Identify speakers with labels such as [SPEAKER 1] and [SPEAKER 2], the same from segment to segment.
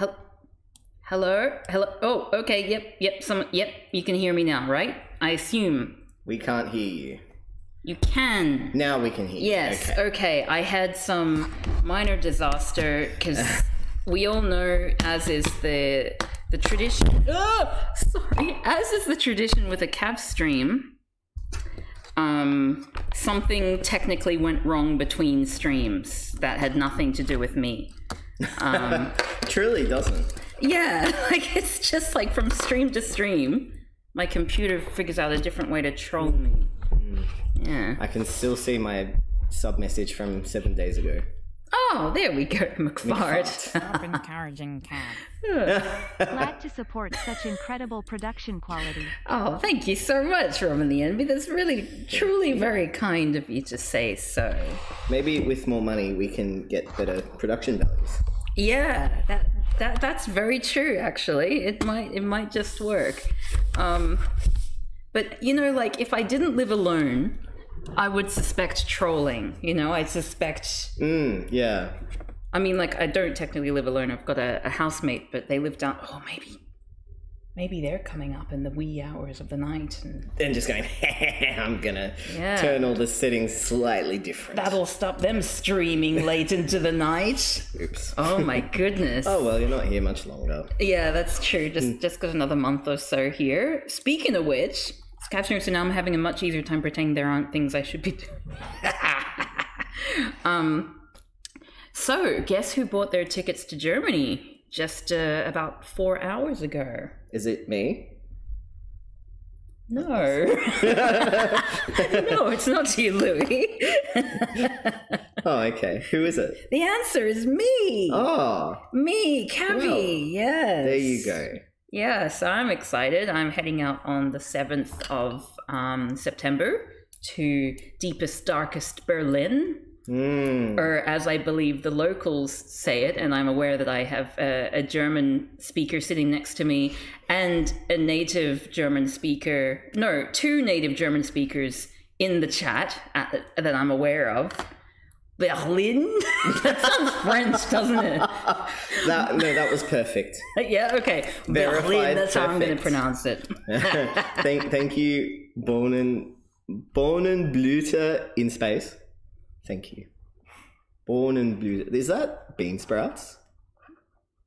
[SPEAKER 1] Hel- Hello? Hello? Oh, okay, yep, yep, some, yep, you can hear me now, right? I assume.
[SPEAKER 2] We can't hear you.
[SPEAKER 1] You can.
[SPEAKER 2] Now we can hear you.
[SPEAKER 1] Yes,
[SPEAKER 2] Okay.
[SPEAKER 1] okay. I had some minor disaster because we all know, as is the the tradition. Oh, sorry. As is the tradition with a Kav stream, um, something technically went wrong between streams that had nothing to do with me. Um,
[SPEAKER 2] Truly doesn't.
[SPEAKER 1] yeah, like it's just like from stream to stream, my computer figures out a different way to troll me. Yeah.
[SPEAKER 2] I can still see my sub message from seven days ago.
[SPEAKER 1] Oh, there we go, McFart.
[SPEAKER 3] Stop encouraging Kav.
[SPEAKER 4] Glad to support such incredible production quality.
[SPEAKER 1] oh, thank you so much, Roman the Envy. That's really, truly very kind of you to say so.
[SPEAKER 2] Maybe with more money we can get better production values.
[SPEAKER 1] Yeah, that that that's very true. Actually, it might it might just work. Um, but you know, like if I didn't live alone, I would suspect trolling. You know, I suspect.
[SPEAKER 2] Mm, yeah.
[SPEAKER 1] I mean, like I don't technically live alone. I've got a, a housemate, but they live down. Oh, maybe, maybe they're coming up in the wee hours of the night, and
[SPEAKER 2] Then just going, I'm gonna
[SPEAKER 1] Yeah.
[SPEAKER 2] turn all the settings slightly different.
[SPEAKER 1] that'll stop them streaming late into the night.
[SPEAKER 2] Oops.
[SPEAKER 1] Oh my goodness.
[SPEAKER 2] Oh well, you're not here much longer.
[SPEAKER 1] Yeah, that's true. Just just got another month or so here. Speaking of which, capturing so now I'm having a much easier time pretending there aren't things I should be doing. um so guess who bought their tickets to Germany just uh, about four hours ago?
[SPEAKER 2] Is it me?
[SPEAKER 1] No. no, it's not you, Louis.
[SPEAKER 2] Oh, okay. Who is it?
[SPEAKER 1] the answer is me.
[SPEAKER 2] Oh,
[SPEAKER 1] Me, Kavi.
[SPEAKER 2] Well,
[SPEAKER 1] yes.
[SPEAKER 2] there you go.
[SPEAKER 1] Yeah, so I'm excited. I'm heading out on the 7th of um, September to deepest, darkest Berlin,
[SPEAKER 2] Mm.
[SPEAKER 1] or as I believe the locals say it, and I'm aware that I have a, a German speaker sitting next to me and a native German speaker, no, two native German speakers in the chat at, that I'm aware of. Berlin? that sounds French, doesn't it?
[SPEAKER 2] That no, that was perfect.
[SPEAKER 1] yeah, okay. Berlin,
[SPEAKER 2] Verified,
[SPEAKER 1] that's how I'm going to pronounce it.
[SPEAKER 2] thank, thank you, Bohnen, Bohnenblüte in space. Thank you. Bohnenblüte. Is that bean sprouts?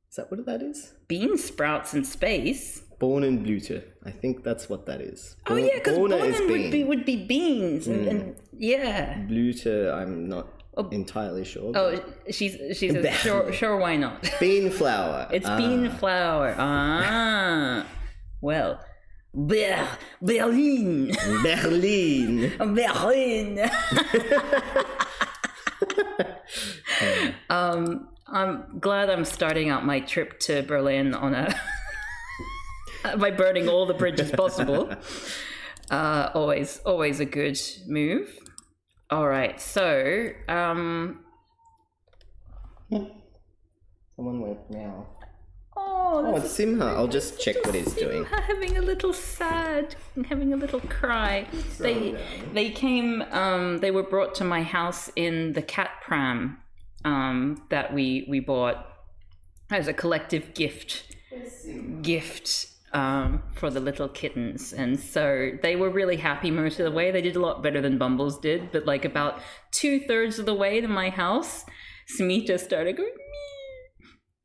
[SPEAKER 2] Is that what that is?
[SPEAKER 1] bean sprouts in space.
[SPEAKER 2] Bohnenblüte. I think that's what that is.
[SPEAKER 1] Oh yeah, because
[SPEAKER 2] Bohne is
[SPEAKER 1] would be would be beans, and, and hmm. yeah.
[SPEAKER 2] Blüte, I'm not entirely sure.
[SPEAKER 1] Oh, she's she says sure, sure, why not?
[SPEAKER 2] Bean flour.
[SPEAKER 1] It's
[SPEAKER 2] Ah.
[SPEAKER 1] bean flour. Ah, well, Ber- Berlin,
[SPEAKER 2] Berlin.
[SPEAKER 1] Berlin. um, I'm glad I'm starting out my trip to Berlin on a by burning all the bridges possible. Uh, always, always a good move. All right, so um,
[SPEAKER 2] Someone went meow.
[SPEAKER 1] oh,
[SPEAKER 2] Oh,
[SPEAKER 1] this
[SPEAKER 2] it's Simha. I'll just check what he's
[SPEAKER 1] Just
[SPEAKER 2] doing.
[SPEAKER 1] Having a little sad, having a little cry. They they came. Um, they were brought to my house in the cat pram um, that we we bought as a collective gift gift um, for the little kittens, and so they were really happy most of the way. They did a lot better than Bumbles did, but like about two thirds of the way to my house, Smita started going. "Meow,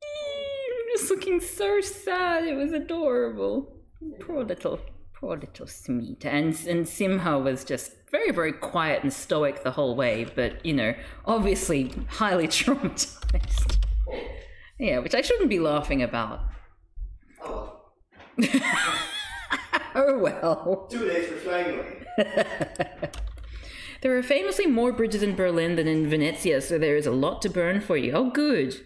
[SPEAKER 1] meow," Just looking so sad. It was adorable. Poor little, poor little Smita. And and Simha was just very, very quiet and stoic the whole way, but you know, obviously highly traumatized. Yeah, which I shouldn't be laughing about. oh well.
[SPEAKER 2] Two days for away.
[SPEAKER 1] There are famously more bridges in Berlin than in Venezia, so there is a lot to burn for you. Oh, good.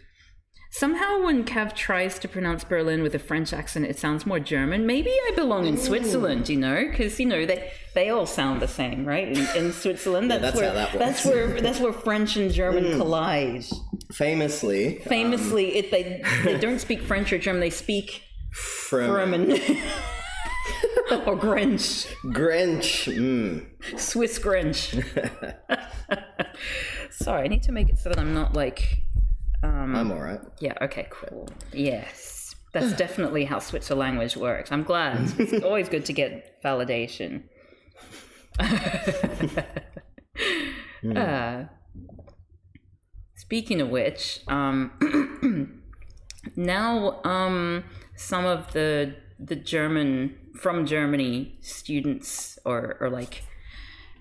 [SPEAKER 1] Somehow, when Kav tries to pronounce Berlin with a French accent, it sounds more German. Maybe I belong in mm. Switzerland, you know, because you know they they all sound the same, right? In, in Switzerland, that's,
[SPEAKER 2] that's
[SPEAKER 1] where
[SPEAKER 2] how that
[SPEAKER 1] that's where that's where French and German mm. collide.
[SPEAKER 2] Famously, um,
[SPEAKER 1] Famously, it, they they don't speak French or German; they speak
[SPEAKER 2] from
[SPEAKER 1] German. or Grinch.
[SPEAKER 2] Grinch. Mm.
[SPEAKER 1] Swiss Grinch. Sorry, I need to make it so that I'm not like. Um,
[SPEAKER 2] I'm alright.
[SPEAKER 1] yeah, okay, cool. Yes. That's definitely how Switzer language works. I'm glad. It's always good to get validation. Uh, speaking of which, um, now um, some of the the German from Germany students or or like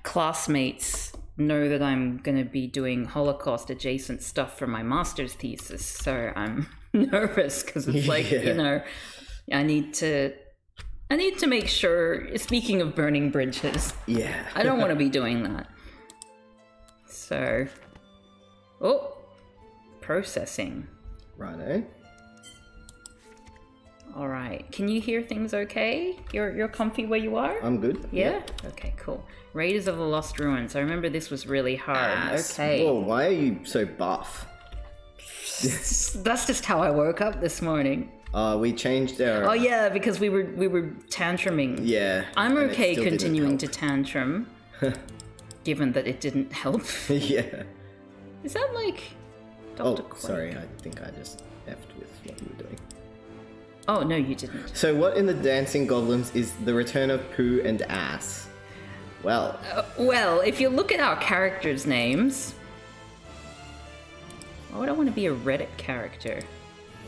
[SPEAKER 1] classmates know that I'm going to be doing Holocaust adjacent stuff for my master's thesis. So I'm nervous because it's like,
[SPEAKER 2] Yeah.
[SPEAKER 1] you know, I need to I need to make sure speaking of burning bridges,
[SPEAKER 2] Yeah.
[SPEAKER 1] I don't want to be doing that. So Oh, processing.
[SPEAKER 2] Righto.
[SPEAKER 1] All right. Can you hear things okay? You're you're comfy where you are?
[SPEAKER 2] I'm good.
[SPEAKER 1] yeah? Okay, cool. Raiders of the Lost Ruins. I remember this was really hard.
[SPEAKER 2] Ass.
[SPEAKER 1] Okay.
[SPEAKER 2] Whoa, why are you so buff?
[SPEAKER 1] That's just how I woke up this morning.
[SPEAKER 2] Uh, we changed our.
[SPEAKER 1] Oh yeah, because we were we were tantruming.
[SPEAKER 2] Yeah.
[SPEAKER 1] I'm okay continuing to tantrum, given that it didn't help.
[SPEAKER 2] yeah.
[SPEAKER 1] Is that like
[SPEAKER 2] Oh,
[SPEAKER 1] Dr. Quake?
[SPEAKER 2] sorry. I think I just effed with what you were doing.
[SPEAKER 1] Oh no, you didn't.
[SPEAKER 2] So, what in the Dancing Goblins is the return of Pooh and Ass? Well,
[SPEAKER 1] Uh, well, if you look at our characters' names, why would I want to be a Reddit character?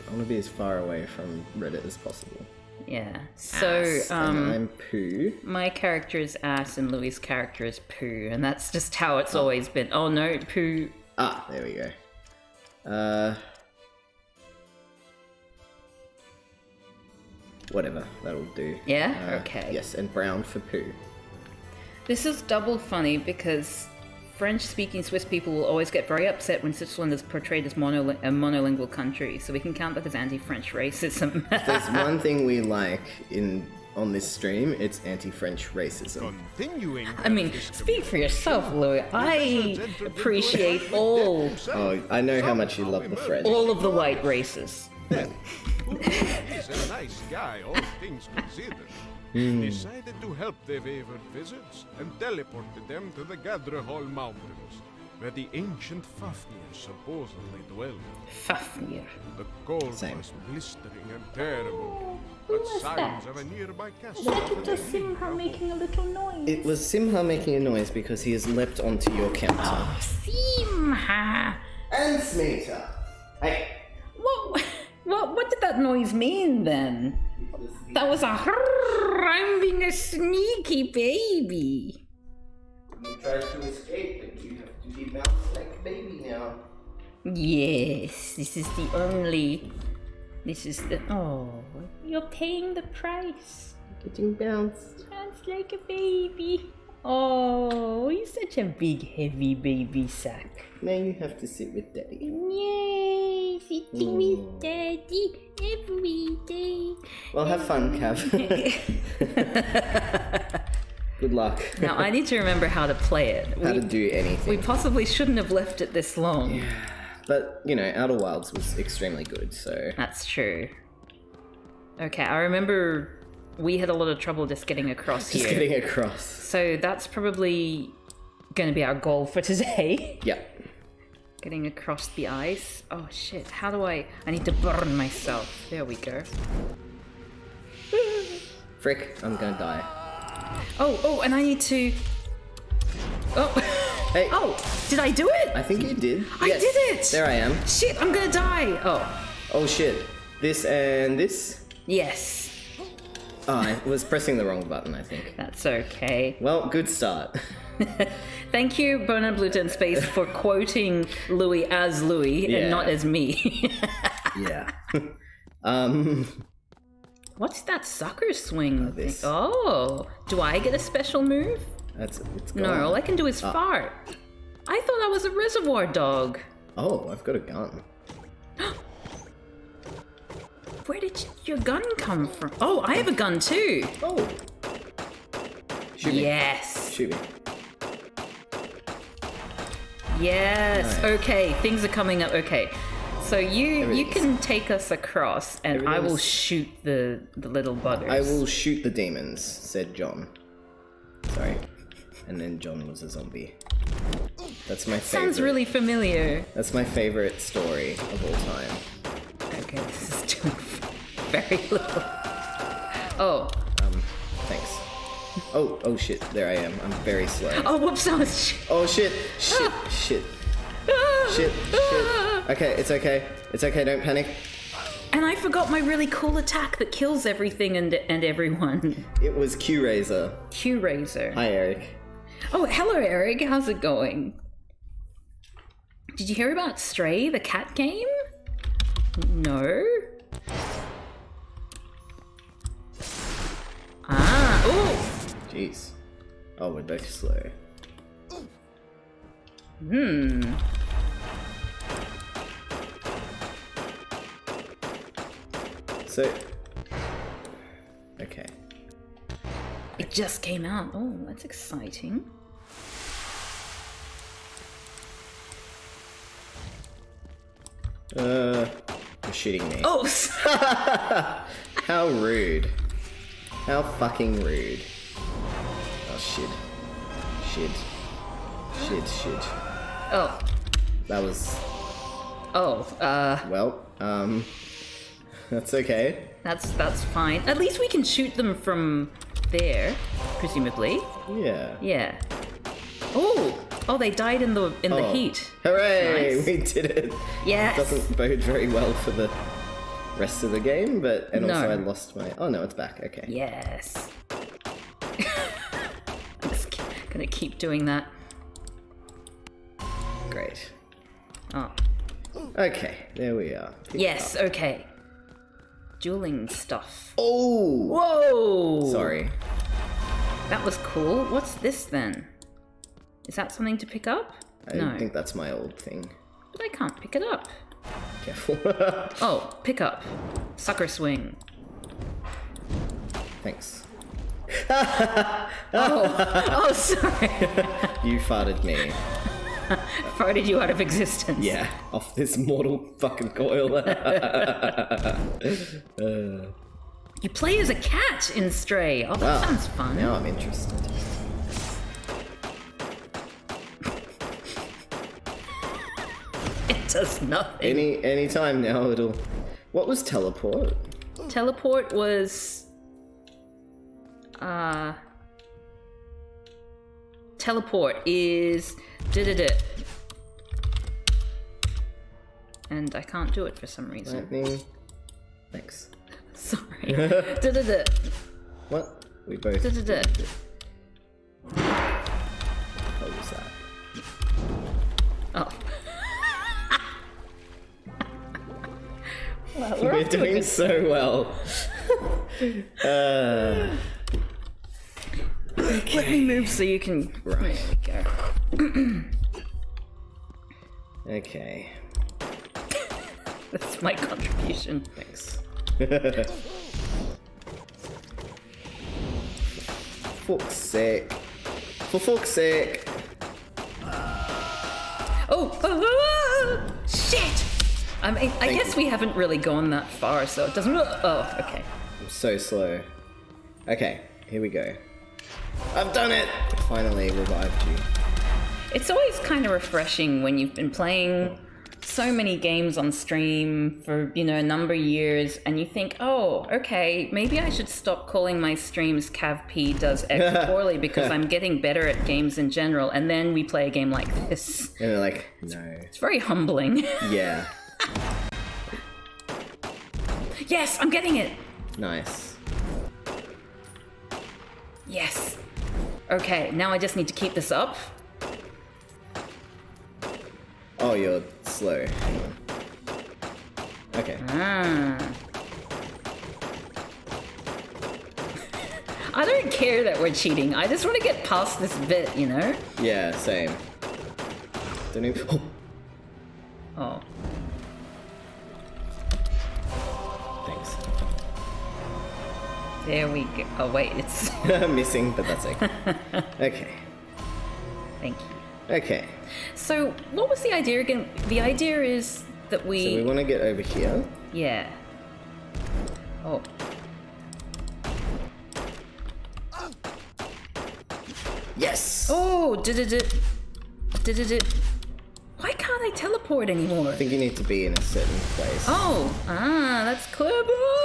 [SPEAKER 2] I want to be as far away from Reddit as possible.
[SPEAKER 1] Yeah. So,
[SPEAKER 2] Ass,
[SPEAKER 1] um,
[SPEAKER 2] I'm Pooh.
[SPEAKER 1] my character is Ass and Louis' character is Pooh, and that's just how it's always been. Oh no, Pooh.
[SPEAKER 2] Ah, there we go. Uh. Whatever, that'll do.
[SPEAKER 1] Yeah?
[SPEAKER 2] Uh,
[SPEAKER 1] Okay.
[SPEAKER 2] Yes, and brown for poo.
[SPEAKER 1] This is double funny because French-speaking Swiss people will always get very upset when Switzerland is portrayed as mono- a monolingual country, so we can count that as anti-French racism.
[SPEAKER 2] if There's one thing we like in on this stream, it's anti-French racism.
[SPEAKER 5] Continuing.
[SPEAKER 1] I mean, speak for yourself, Louis. I appreciate all
[SPEAKER 2] Oh, I know how much you love the French.
[SPEAKER 1] all of the white races.
[SPEAKER 5] He's a nice guy, all things considered. Hmm. Decided to help the wayward wizards and teleported them to the Gadrehall Mountains, where the ancient Fafnir supposedly dwelled.
[SPEAKER 1] Fafnir.
[SPEAKER 5] The cold
[SPEAKER 2] Same.
[SPEAKER 5] was blistering and terrible,
[SPEAKER 1] who
[SPEAKER 5] but
[SPEAKER 1] was
[SPEAKER 5] signs
[SPEAKER 1] that?
[SPEAKER 5] of a nearby castle.
[SPEAKER 1] That
[SPEAKER 5] were
[SPEAKER 1] was just Simha making a little noise.
[SPEAKER 2] It was Simha making a noise because he has leapt onto your counter.
[SPEAKER 1] Oh, Simha.
[SPEAKER 2] And Smita! Hey!
[SPEAKER 1] That noise mean then? That was a "Hrrr, I'm being a sneaky baby.
[SPEAKER 2] You tried to escape, and you have to be bounced like a baby now.
[SPEAKER 1] Yes, this is the only. This is the. Oh, you're paying the price.
[SPEAKER 2] Getting bounced.
[SPEAKER 1] Sounds like a baby. Oh, you're such a big, heavy baby sack.
[SPEAKER 2] Now you have to sit with Daddy.
[SPEAKER 1] Yay, sitting with mm. daddy every day.
[SPEAKER 2] Well, have fun, Kav. Good luck.
[SPEAKER 1] Now I need to remember how to play it.
[SPEAKER 2] How to do anything.
[SPEAKER 1] we possibly shouldn't have left it this long. Yeah.
[SPEAKER 2] But, you know, Outer Wilds was extremely good, so.
[SPEAKER 1] That's true. Okay, I remember we had a lot of trouble just getting across
[SPEAKER 2] Just
[SPEAKER 1] here.
[SPEAKER 2] Just getting across.
[SPEAKER 1] So that's probably going to be our goal for today.
[SPEAKER 2] Yeah.
[SPEAKER 1] Getting across the ice. Oh shit, how do I. I need to burn myself. There we go.
[SPEAKER 2] Frick, I'm gonna die.
[SPEAKER 1] Oh, oh, and I need to. Oh.
[SPEAKER 2] Hey.
[SPEAKER 1] Oh, did I do it?
[SPEAKER 2] I think you did.
[SPEAKER 1] I
[SPEAKER 2] Yes.
[SPEAKER 1] did it!
[SPEAKER 2] There I am.
[SPEAKER 1] Shit, I'm gonna die! Oh,
[SPEAKER 2] Oh shit. This and this.
[SPEAKER 1] yes.
[SPEAKER 2] Oh, I was pressing the wrong button, I think.
[SPEAKER 1] That's okay.
[SPEAKER 2] Well, good start.
[SPEAKER 1] Thank you, Bohnenblüte in Space, for quoting Louis as Louis
[SPEAKER 2] Yeah.
[SPEAKER 1] and not as me.
[SPEAKER 2] yeah. um.
[SPEAKER 1] What's that sucker swing? Uh,
[SPEAKER 2] this.
[SPEAKER 1] Oh, do I get a special move?
[SPEAKER 2] That's it's
[SPEAKER 1] No, all I can do is ah. fart. I thought I was a reservoir dog.
[SPEAKER 2] Oh, I've got a gun.
[SPEAKER 1] Where did your gun come from? Oh, I have a gun too.
[SPEAKER 2] Oh. Shoot me.
[SPEAKER 1] Yes.
[SPEAKER 2] Shoot me.
[SPEAKER 1] Yes.
[SPEAKER 2] Alright.
[SPEAKER 1] Okay, things are coming up. Okay. So you you
[SPEAKER 2] Everything's-
[SPEAKER 1] can take us across, and I will shoot the the little buggers.
[SPEAKER 2] I will shoot the demons, said John. Sorry. And then John was a zombie. That's my favorite.
[SPEAKER 1] Sounds really familiar.
[SPEAKER 2] That's my favorite story of all time.
[SPEAKER 1] Okay, this is doing very little. Oh,
[SPEAKER 2] Um, thanks. Oh, oh shit, there I am. I'm very slow.
[SPEAKER 1] oh, whoops! I was. sh-
[SPEAKER 2] Oh shit, shit, shit, shit, shit. Okay, it's okay. It's okay, don't panic.
[SPEAKER 1] And I forgot my really cool attack that kills everything and and everyone.
[SPEAKER 2] It was Q Razor.
[SPEAKER 1] Q Razor.
[SPEAKER 2] Hi, Eric.
[SPEAKER 1] Oh, hello, Eric. How's it going? Did you hear about Stray, the cat game? No. Ah, ooh!
[SPEAKER 2] Jeez. Oh, we're both slow.
[SPEAKER 1] hmm.
[SPEAKER 2] So. Okay.
[SPEAKER 1] It just came out. Oh, that's exciting.
[SPEAKER 2] Uh. You're shooting me.
[SPEAKER 1] Oh,
[SPEAKER 2] How rude. How fucking rude. Oh shit. Shit. Shit, shit.
[SPEAKER 1] oh,
[SPEAKER 2] That was.
[SPEAKER 1] oh. Uh,
[SPEAKER 2] Well, um. That's okay.
[SPEAKER 1] that's that's fine. At least we can shoot them from there, presumably.
[SPEAKER 2] Yeah.
[SPEAKER 1] Yeah. Oh, oh, they died in the in the
[SPEAKER 2] Oh.
[SPEAKER 1] heat.
[SPEAKER 2] Hooray!
[SPEAKER 1] Nice.
[SPEAKER 2] We did it.
[SPEAKER 1] Yes.
[SPEAKER 2] Doesn't bode very well for the rest of the game, but and also I lost my. Oh no, it's back. Okay.
[SPEAKER 1] Yes. I'm just gonna keep doing that.
[SPEAKER 2] Great.
[SPEAKER 1] Oh.
[SPEAKER 2] Okay, there we are. Pick
[SPEAKER 1] Yes, okay. Dueling stuff.
[SPEAKER 2] Oh.
[SPEAKER 1] Whoa!
[SPEAKER 2] Sorry.
[SPEAKER 1] That was cool. What's this then? Is that something to pick up?
[SPEAKER 2] I
[SPEAKER 1] no.
[SPEAKER 2] think that's my old thing.
[SPEAKER 1] But I can't pick it up.
[SPEAKER 2] Careful.
[SPEAKER 1] Oh, pick up. Sucker swing.
[SPEAKER 2] Thanks.
[SPEAKER 1] Oh, oh, sorry.
[SPEAKER 2] You farted me.
[SPEAKER 1] Farted you out of existence.
[SPEAKER 2] Yeah, off this mortal fucking coil. Uh.
[SPEAKER 1] You play as a cat in Stray. Oh, that
[SPEAKER 2] Wow.
[SPEAKER 1] sounds fun.
[SPEAKER 2] now I'm interested.
[SPEAKER 1] Does nothing.
[SPEAKER 2] Any any time now it'll. What was teleport?
[SPEAKER 1] Teleport was. Uh. Teleport is. Da-da-da. And I can't do it for some reason.
[SPEAKER 2] Lightning. Thanks.
[SPEAKER 1] Sorry. Da-da-da.
[SPEAKER 2] What? We both.
[SPEAKER 1] Da-da-da.
[SPEAKER 2] What was that?
[SPEAKER 1] Oh. Well,
[SPEAKER 2] We're
[SPEAKER 1] a
[SPEAKER 2] doing so well. uh,
[SPEAKER 1] Let me move so you can.
[SPEAKER 2] Right.
[SPEAKER 1] There we go.
[SPEAKER 2] okay.
[SPEAKER 1] That's my contribution.
[SPEAKER 2] Thanks. fuck's sake. For fuck's sake.
[SPEAKER 1] Oh, ah, shit! I mean, I
[SPEAKER 2] Thank
[SPEAKER 1] guess
[SPEAKER 2] you.
[SPEAKER 1] we haven't really gone that far, so it doesn't. Oh, okay.
[SPEAKER 2] I'm so slow. Okay, here we go. I've done it! Finally revived you.
[SPEAKER 1] It's always kind of refreshing when you've been playing so many games on stream for you know a number of years, and you think, oh, okay, maybe I should stop calling my streams KavP does X poorly because I'm getting better at games in general, and then we play a game like this.
[SPEAKER 2] And they're like, no.
[SPEAKER 1] It's very humbling.
[SPEAKER 2] Yeah.
[SPEAKER 1] Yes, I'm getting it.
[SPEAKER 2] Nice.
[SPEAKER 1] Yes. Okay, now I just need to keep this up.
[SPEAKER 2] Oh, you're slow. Okay.
[SPEAKER 1] Ah. I don't care that we're cheating. I just want to get past this bit, you know?
[SPEAKER 2] Yeah, same. Don't even. Oh,
[SPEAKER 1] Oh. There we go. Oh, wait, it's.
[SPEAKER 2] Missing, but that's okay. okay.
[SPEAKER 1] Thank you.
[SPEAKER 2] Okay.
[SPEAKER 1] So, what was the idea again? The idea is that we.
[SPEAKER 2] So we want to get over here.
[SPEAKER 1] yeah. Oh.
[SPEAKER 2] Yes.
[SPEAKER 1] Oh, did it, did it, Why can't I teleport anymore?
[SPEAKER 2] I think you need to be in a certain place.
[SPEAKER 1] Oh, ah, that's clever.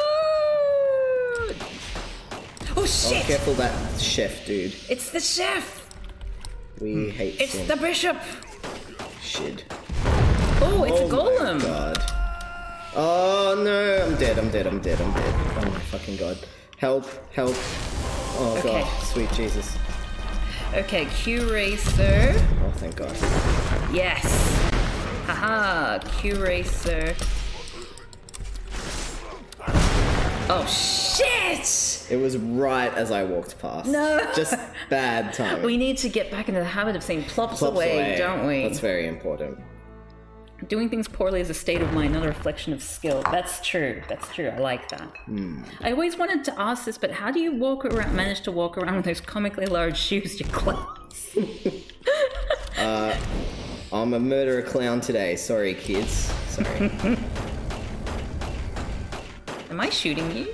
[SPEAKER 1] Oh
[SPEAKER 2] Oh, careful that chef dude.
[SPEAKER 1] It's the chef.
[SPEAKER 2] We hate
[SPEAKER 1] It's
[SPEAKER 2] him.
[SPEAKER 1] the bishop.
[SPEAKER 2] Shit.
[SPEAKER 1] Oh, it's
[SPEAKER 2] oh
[SPEAKER 1] a golem.
[SPEAKER 2] my god. Oh no, I'm dead, I'm dead, I'm dead, I'm dead. Oh my fucking god. Help, help. Oh
[SPEAKER 1] Okay.
[SPEAKER 2] god, sweet Jesus.
[SPEAKER 1] Okay, Q Racer.
[SPEAKER 2] Oh thank god.
[SPEAKER 1] Yes. Haha, Q Racer. Oh shit!
[SPEAKER 2] It was right as I walked past.
[SPEAKER 1] No.
[SPEAKER 2] Just bad timing.
[SPEAKER 1] We need to get back into the habit of saying plops,
[SPEAKER 2] Plops
[SPEAKER 1] away, don't we?
[SPEAKER 2] That's very important.
[SPEAKER 1] Doing things poorly is a state of mind, not a reflection of skill. That's true. That's true. I like that.
[SPEAKER 2] Hmm.
[SPEAKER 1] I always wanted to ask this, but how do you walk around, manage to walk around with those comically large shoes, you clowns?
[SPEAKER 2] I'm a murderer clown today. Sorry, kids. Sorry.
[SPEAKER 1] Am I shooting you?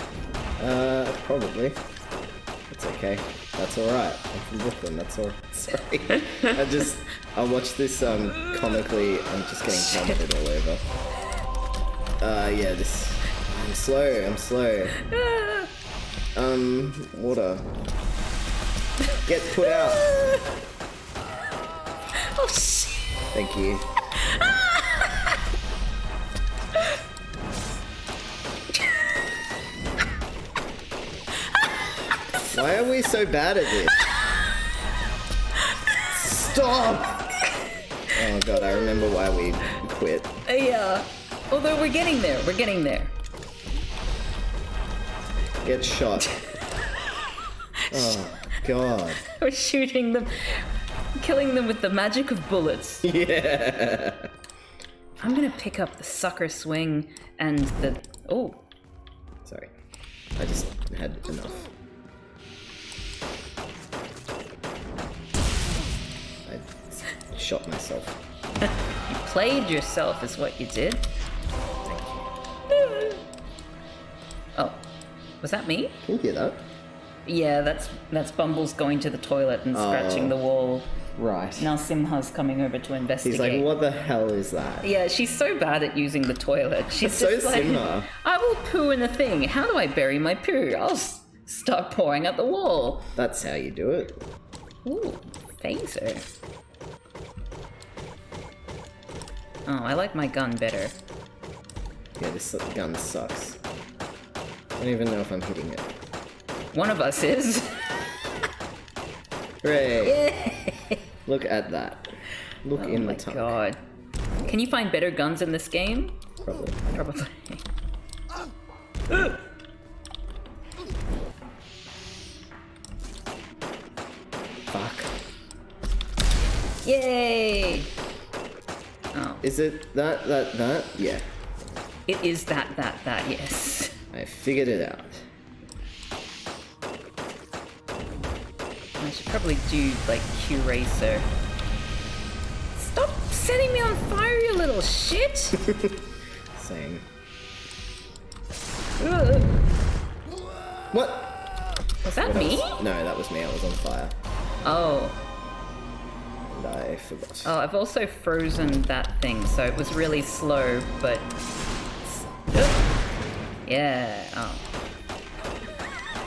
[SPEAKER 2] uh, probably. It's okay. That's alright. I'm from Brooklyn. That's alright. Sorry. I just I watched this um comically. I'm just getting vomited all over. Uh, yeah. This. I'm slow. I'm slow. Um, water. Get put out.
[SPEAKER 1] Oh shit!
[SPEAKER 2] Thank you. Why are we so bad at this? Stop! Oh god, I remember why we quit.
[SPEAKER 1] Yeah. Although we're getting there. We're getting there.
[SPEAKER 2] Get shot. Oh god.
[SPEAKER 1] We're shooting them, killing them with the magic of bullets.
[SPEAKER 2] Yeah.
[SPEAKER 1] I'm gonna pick up the sucker swing and the. Oh,
[SPEAKER 2] Sorry. I just had enough. Shot myself.
[SPEAKER 1] you played yourself, is what you did. Oh, was that me?
[SPEAKER 2] Can you hear that?
[SPEAKER 1] Yeah, that's that's Bumbles going to the toilet and scratching the oh, wall.
[SPEAKER 2] Right.
[SPEAKER 1] Now Simha's coming over to investigate.
[SPEAKER 2] He's like, what the hell is that?
[SPEAKER 1] Yeah, she's so bad at using the toilet. She's
[SPEAKER 2] That's
[SPEAKER 1] just
[SPEAKER 2] so
[SPEAKER 1] like,
[SPEAKER 2] Simha.
[SPEAKER 1] I will poo in a thing. How do I bury my poo? I'll s- start pouring at the wall.
[SPEAKER 2] That's how you do it.
[SPEAKER 1] Ooh, phaser. Oh, I like my gun better.
[SPEAKER 2] Yeah, this gun sucks. I don't even know if I'm hitting it.
[SPEAKER 1] One of us is.
[SPEAKER 2] Hooray! Look at that. Look
[SPEAKER 1] oh
[SPEAKER 2] in
[SPEAKER 1] my
[SPEAKER 2] the tongue.
[SPEAKER 1] god. Can you find better guns in this game?
[SPEAKER 2] Probably.
[SPEAKER 1] Probably.
[SPEAKER 2] Fuck.
[SPEAKER 1] Yay! Oh,
[SPEAKER 2] Is it that, that, that? Yeah.
[SPEAKER 1] it is that, that, that, yes.
[SPEAKER 2] I figured it out.
[SPEAKER 1] I should probably do like Q Racer. Stop setting me on fire, you little shit!
[SPEAKER 2] Same.
[SPEAKER 1] Ugh.
[SPEAKER 2] What?
[SPEAKER 1] Was that me?
[SPEAKER 2] No, that was me. I was on fire.
[SPEAKER 1] Oh.
[SPEAKER 2] I forgot.
[SPEAKER 1] Oh, I've also frozen that thing, so it was really slow, but. Yeah. Oh.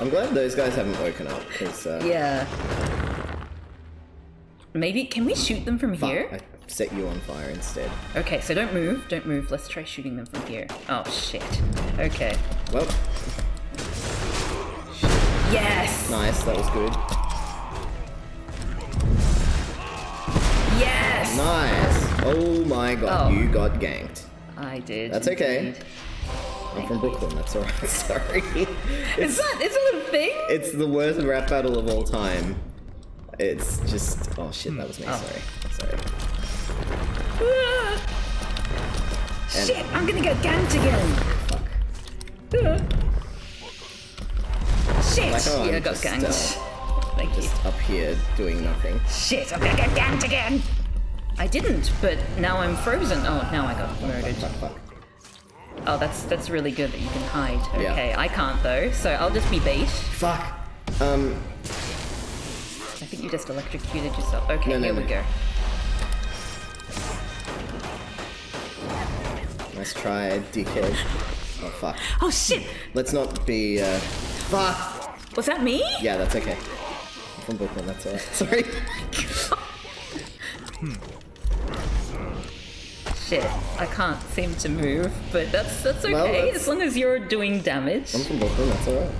[SPEAKER 2] I'm glad those guys haven't woken up because uh,
[SPEAKER 1] Yeah. Maybe can we shoot them from
[SPEAKER 2] fuck,
[SPEAKER 1] here?
[SPEAKER 2] I set you on fire instead.
[SPEAKER 1] Okay, so don't move, don't move. Let's try shooting them from here. Oh shit. Okay.
[SPEAKER 2] Well,
[SPEAKER 1] Yes.
[SPEAKER 2] nice. That was good.
[SPEAKER 1] Yes.
[SPEAKER 2] Nice. Oh my god,
[SPEAKER 1] Oh.
[SPEAKER 2] you got ganked.
[SPEAKER 1] I did.
[SPEAKER 2] That's okay.
[SPEAKER 1] indeed.
[SPEAKER 2] I'm from Brooklyn. That's alright. Sorry.
[SPEAKER 1] Is that a thing?
[SPEAKER 2] It's the worst rap battle of all time. It's just. Oh shit, that was me.
[SPEAKER 1] Oh.
[SPEAKER 2] Sorry. Sorry.
[SPEAKER 1] Ah. Shit! I'm gonna get ganked again.
[SPEAKER 2] Fuck.
[SPEAKER 1] Ah. Shit!
[SPEAKER 2] Like how
[SPEAKER 1] yeah, I got
[SPEAKER 2] just,
[SPEAKER 1] ganked.
[SPEAKER 2] uh,
[SPEAKER 1] Thank you.
[SPEAKER 2] Just up here doing nothing.
[SPEAKER 1] Shit! I'm gonna get ganked again. I didn't, but now I'm frozen. Oh, now I got murdered.
[SPEAKER 2] Fuck, fuck.
[SPEAKER 1] Oh, that's that's really good that you can hide.
[SPEAKER 2] Yeah.
[SPEAKER 1] Okay, I can't though, so I'll just be bait.
[SPEAKER 2] Fuck. Um,
[SPEAKER 1] I think you just electrocuted yourself. Okay,
[SPEAKER 2] No, no,
[SPEAKER 1] here we
[SPEAKER 2] no.
[SPEAKER 1] go.
[SPEAKER 2] nice try, dickhead. Oh fuck.
[SPEAKER 1] Oh shit!
[SPEAKER 2] Let's not be. Uh, fuck.
[SPEAKER 1] Was that me?
[SPEAKER 2] Yeah, that's okay. From Brooklyn, that's alright. Sorry.
[SPEAKER 1] Shit, I can't seem to move, but that's that's okay
[SPEAKER 2] Well, that's-
[SPEAKER 1] as long as you're doing damage.
[SPEAKER 2] I'm from Brooklyn, that's alright.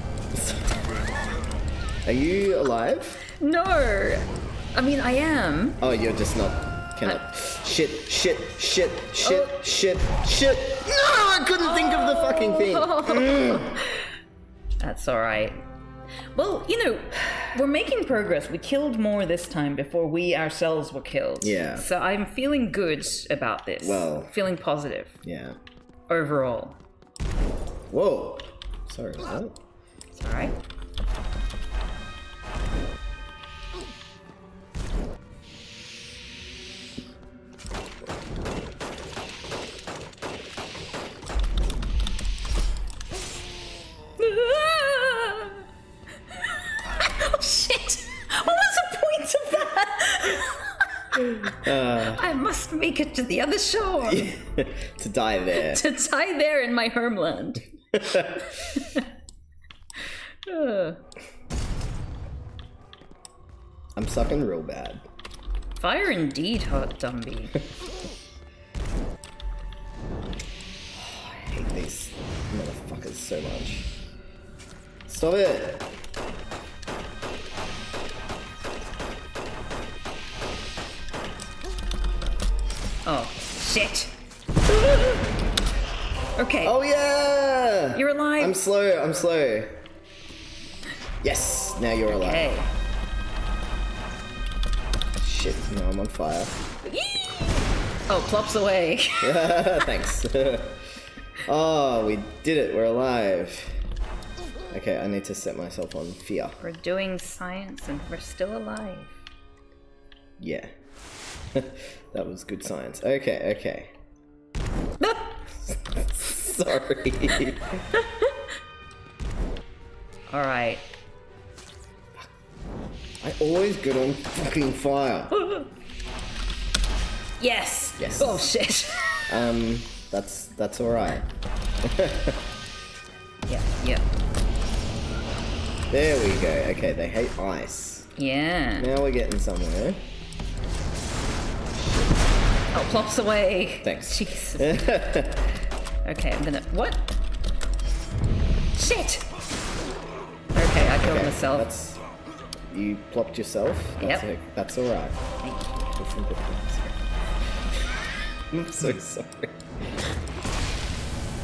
[SPEAKER 2] Are you alive?
[SPEAKER 1] No, I mean I am.
[SPEAKER 2] Oh, you're just not. Cannot. Shit, shit, shit, shit,
[SPEAKER 1] Oh.
[SPEAKER 2] shit, shit. No, I couldn't think of the fucking thing. Mm.
[SPEAKER 1] That's all right. Well, you know, we're making progress. We killed more this time before we ourselves were killed.
[SPEAKER 2] Yeah.
[SPEAKER 1] So I'm feeling good about this.
[SPEAKER 2] Well-
[SPEAKER 1] feeling positive
[SPEAKER 2] Yeah.
[SPEAKER 1] overall.
[SPEAKER 2] Whoa. Sorry, what?
[SPEAKER 1] It's all right. To the other shore
[SPEAKER 2] to die there.
[SPEAKER 1] to die there in my homeland.
[SPEAKER 2] I'm sucking real bad.
[SPEAKER 1] Fire indeed, hot Dumby.
[SPEAKER 2] I hate these motherfuckers so much. Stop it!
[SPEAKER 1] Oh, shit. okay,
[SPEAKER 2] Oh yeah!
[SPEAKER 1] you're alive.
[SPEAKER 2] I'm slow, I'm slow. Yes, now you're alive.
[SPEAKER 1] okay.
[SPEAKER 2] Shit, now I'm on fire.
[SPEAKER 1] Oh, plops away.
[SPEAKER 2] Thanks. oh, we did it, we're alive. Okay, I need to set myself on fear.
[SPEAKER 1] we're doing science and we're still alive.
[SPEAKER 2] Yeah. that was good science. Okay, okay. Sorry.
[SPEAKER 1] All right.
[SPEAKER 2] I always get on fucking fire.
[SPEAKER 1] Yes.
[SPEAKER 2] Yes.
[SPEAKER 1] Oh shit.
[SPEAKER 2] Um, that's that's alright.
[SPEAKER 1] yeah. Yeah.
[SPEAKER 2] There we go. Okay, they hate ice.
[SPEAKER 1] Yeah.
[SPEAKER 2] Now we're getting somewhere.
[SPEAKER 1] Oh, plops away.
[SPEAKER 2] Thanks.
[SPEAKER 1] Jesus. okay, I'm gonna. What? Shit. Okay, I killed
[SPEAKER 2] Okay,
[SPEAKER 1] myself.
[SPEAKER 2] That's you plopped yourself. That's
[SPEAKER 1] Yep.
[SPEAKER 2] o- that's alright.
[SPEAKER 1] Thank you.
[SPEAKER 2] I'm so sorry.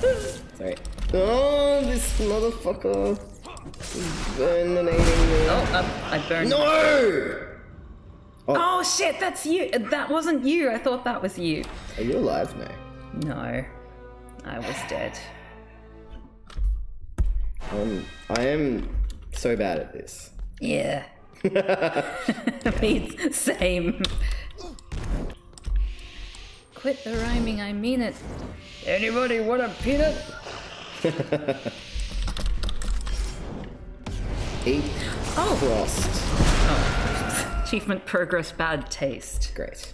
[SPEAKER 2] sorry. Oh, this motherfucker is burning me.
[SPEAKER 1] Oh, um, I burned.
[SPEAKER 2] No!
[SPEAKER 1] Oh shit, that's you. That wasn't you. I thought that was you.
[SPEAKER 2] Are you alive now?
[SPEAKER 1] No, I was dead.
[SPEAKER 2] Um, I am so bad at this.
[SPEAKER 1] Yeah. Me, same. Quit the rhyming, I mean it. Anybody want a peanut?
[SPEAKER 2] Eat
[SPEAKER 1] Oh,
[SPEAKER 2] frost.
[SPEAKER 1] Achievement progress bad taste.
[SPEAKER 2] Great.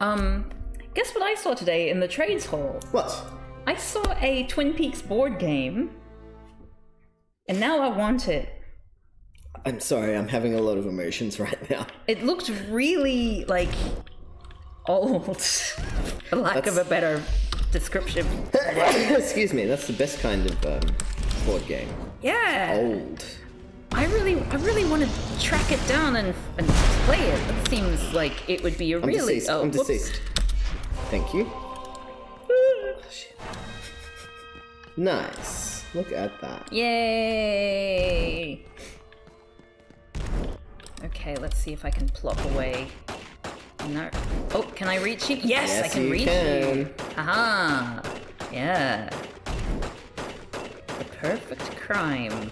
[SPEAKER 1] Um, guess what I saw today in the trades hall?
[SPEAKER 2] What?
[SPEAKER 1] I saw a Twin Peaks board game, and now I want it.
[SPEAKER 2] I'm sorry, I'm having a lot of emotions right now.
[SPEAKER 1] It looked really like old, for lack of a better description.
[SPEAKER 2] Excuse me, that's the best kind of um, board game.
[SPEAKER 1] Yeah,
[SPEAKER 2] Old.
[SPEAKER 1] I really, I really wanted to track it down and and play it. It seems like it would be a
[SPEAKER 2] I'm
[SPEAKER 1] really.
[SPEAKER 2] deceased.
[SPEAKER 1] oh,
[SPEAKER 2] I'm
[SPEAKER 1] whoops.
[SPEAKER 2] deceased. Thank you. Oh. Nice. Look at that.
[SPEAKER 1] Yay! Okay, let's see if I can plop away. No. Oh, can I reach you? Yes, I can
[SPEAKER 2] you
[SPEAKER 1] reach
[SPEAKER 2] can.
[SPEAKER 1] you. Aha! Yeah. The perfect crime.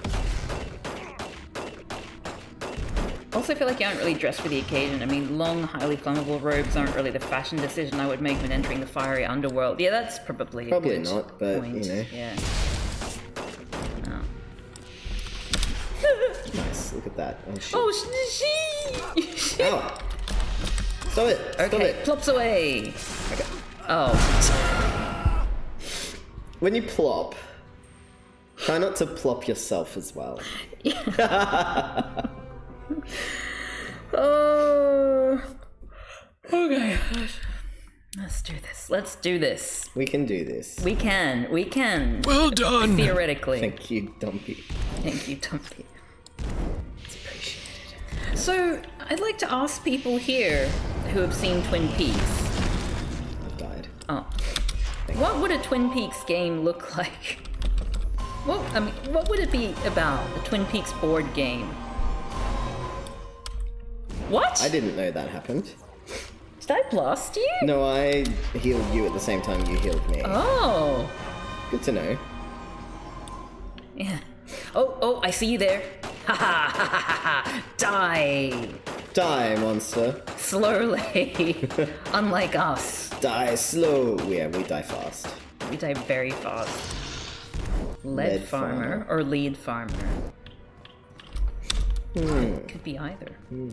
[SPEAKER 1] Also, feel like you aren't really dressed for the occasion. I mean, long, highly flammable robes aren't really the fashion decision I would make when entering the fiery underworld. Yeah, that's probably a
[SPEAKER 2] Probably not, but,
[SPEAKER 1] point.
[SPEAKER 2] you know.
[SPEAKER 1] Yeah.
[SPEAKER 2] Nice. Look at that. Oh shit.
[SPEAKER 1] Oh, sh- she.
[SPEAKER 2] Ow. Stop it. Stop
[SPEAKER 1] Okay,
[SPEAKER 2] it.
[SPEAKER 1] plops away.
[SPEAKER 2] Okay.
[SPEAKER 1] Oh,
[SPEAKER 2] When you plop, try not to plop yourself as well. oh.
[SPEAKER 1] oh okay. Let's do this. Let's do this.
[SPEAKER 2] We can do this.
[SPEAKER 1] We can. We can.
[SPEAKER 5] Well done.
[SPEAKER 1] Theoretically.
[SPEAKER 2] Thank you, Dumpy.
[SPEAKER 1] Thank you, Dumpy. It's appreciated. So, I'd like to ask people here who have seen Twin Peaks.
[SPEAKER 2] I've died.
[SPEAKER 1] Oh. What would a Twin Peaks game look like? What I mean, what would it be about? A Twin Peaks board game? What?
[SPEAKER 2] I didn't know that happened.
[SPEAKER 1] Did I blast you?
[SPEAKER 2] No, I healed you at the same time you healed me.
[SPEAKER 1] Oh.
[SPEAKER 2] Good to know.
[SPEAKER 1] Yeah. Oh, oh, I see you there. Ha ha ha ha ha! Die
[SPEAKER 2] Die, monster.
[SPEAKER 1] slowly, unlike us.
[SPEAKER 2] Die slow. Yeah, we die fast.
[SPEAKER 1] We die very fast. Lead,
[SPEAKER 2] Lead
[SPEAKER 1] farmer,
[SPEAKER 2] farmer.
[SPEAKER 1] or lead farmer.
[SPEAKER 2] Hmm.
[SPEAKER 1] Could be either.
[SPEAKER 2] Yes.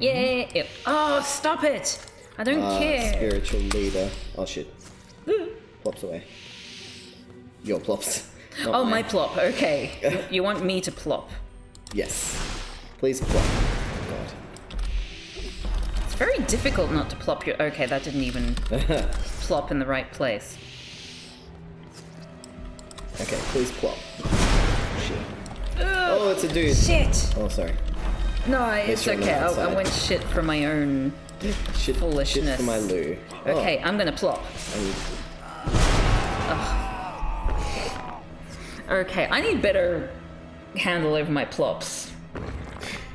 [SPEAKER 1] Ew. Oh, stop it! I don't
[SPEAKER 2] Ah,
[SPEAKER 1] care.
[SPEAKER 2] spiritual leader. Oh shit. plops away. Your plops. Not
[SPEAKER 1] Oh,
[SPEAKER 2] mine.
[SPEAKER 1] my plop. Okay. You- you want me to plop?
[SPEAKER 2] Yes. Please plop. Oh, God.
[SPEAKER 1] It's very difficult not to plop your. Okay, that didn't even plop in the right place.
[SPEAKER 2] Okay, please plop. Shit. Oh, it's a dude.
[SPEAKER 1] Shit!
[SPEAKER 2] Oh, sorry.
[SPEAKER 1] No, it's
[SPEAKER 2] you're on the
[SPEAKER 1] okay. I, I went shit for my own.
[SPEAKER 2] Shit, shit
[SPEAKER 1] Foolishness.
[SPEAKER 2] for my loo. Oh,
[SPEAKER 1] Okay, I'm gonna plop.
[SPEAKER 2] I need-
[SPEAKER 1] Okay, I need better handle over my plops.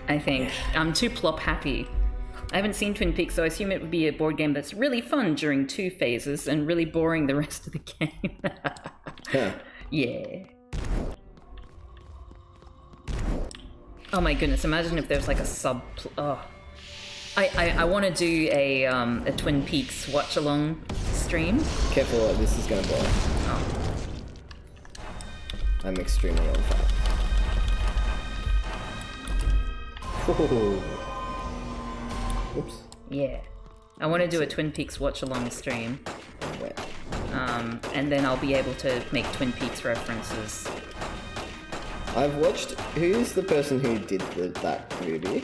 [SPEAKER 1] I think. I'm too plop happy. I haven't seen Twin Peaks, so I assume it would be a board game that's really fun during two phases and really boring the rest of the game.
[SPEAKER 2] Huh.
[SPEAKER 1] yeah. Oh my goodness, imagine if there's like a sub. Oh. I, I, I want to do a, um, a Twin Peaks watch along stream.
[SPEAKER 2] Careful, this is gonna blow.
[SPEAKER 1] Oh.
[SPEAKER 2] I'm extremely on fire. Ooh. Oops.
[SPEAKER 1] Yeah. I want to do a Twin Peaks watch along stream. Um, and then I'll be able to make Twin Peaks references.
[SPEAKER 2] I've watched. Who's the person who did the, that movie?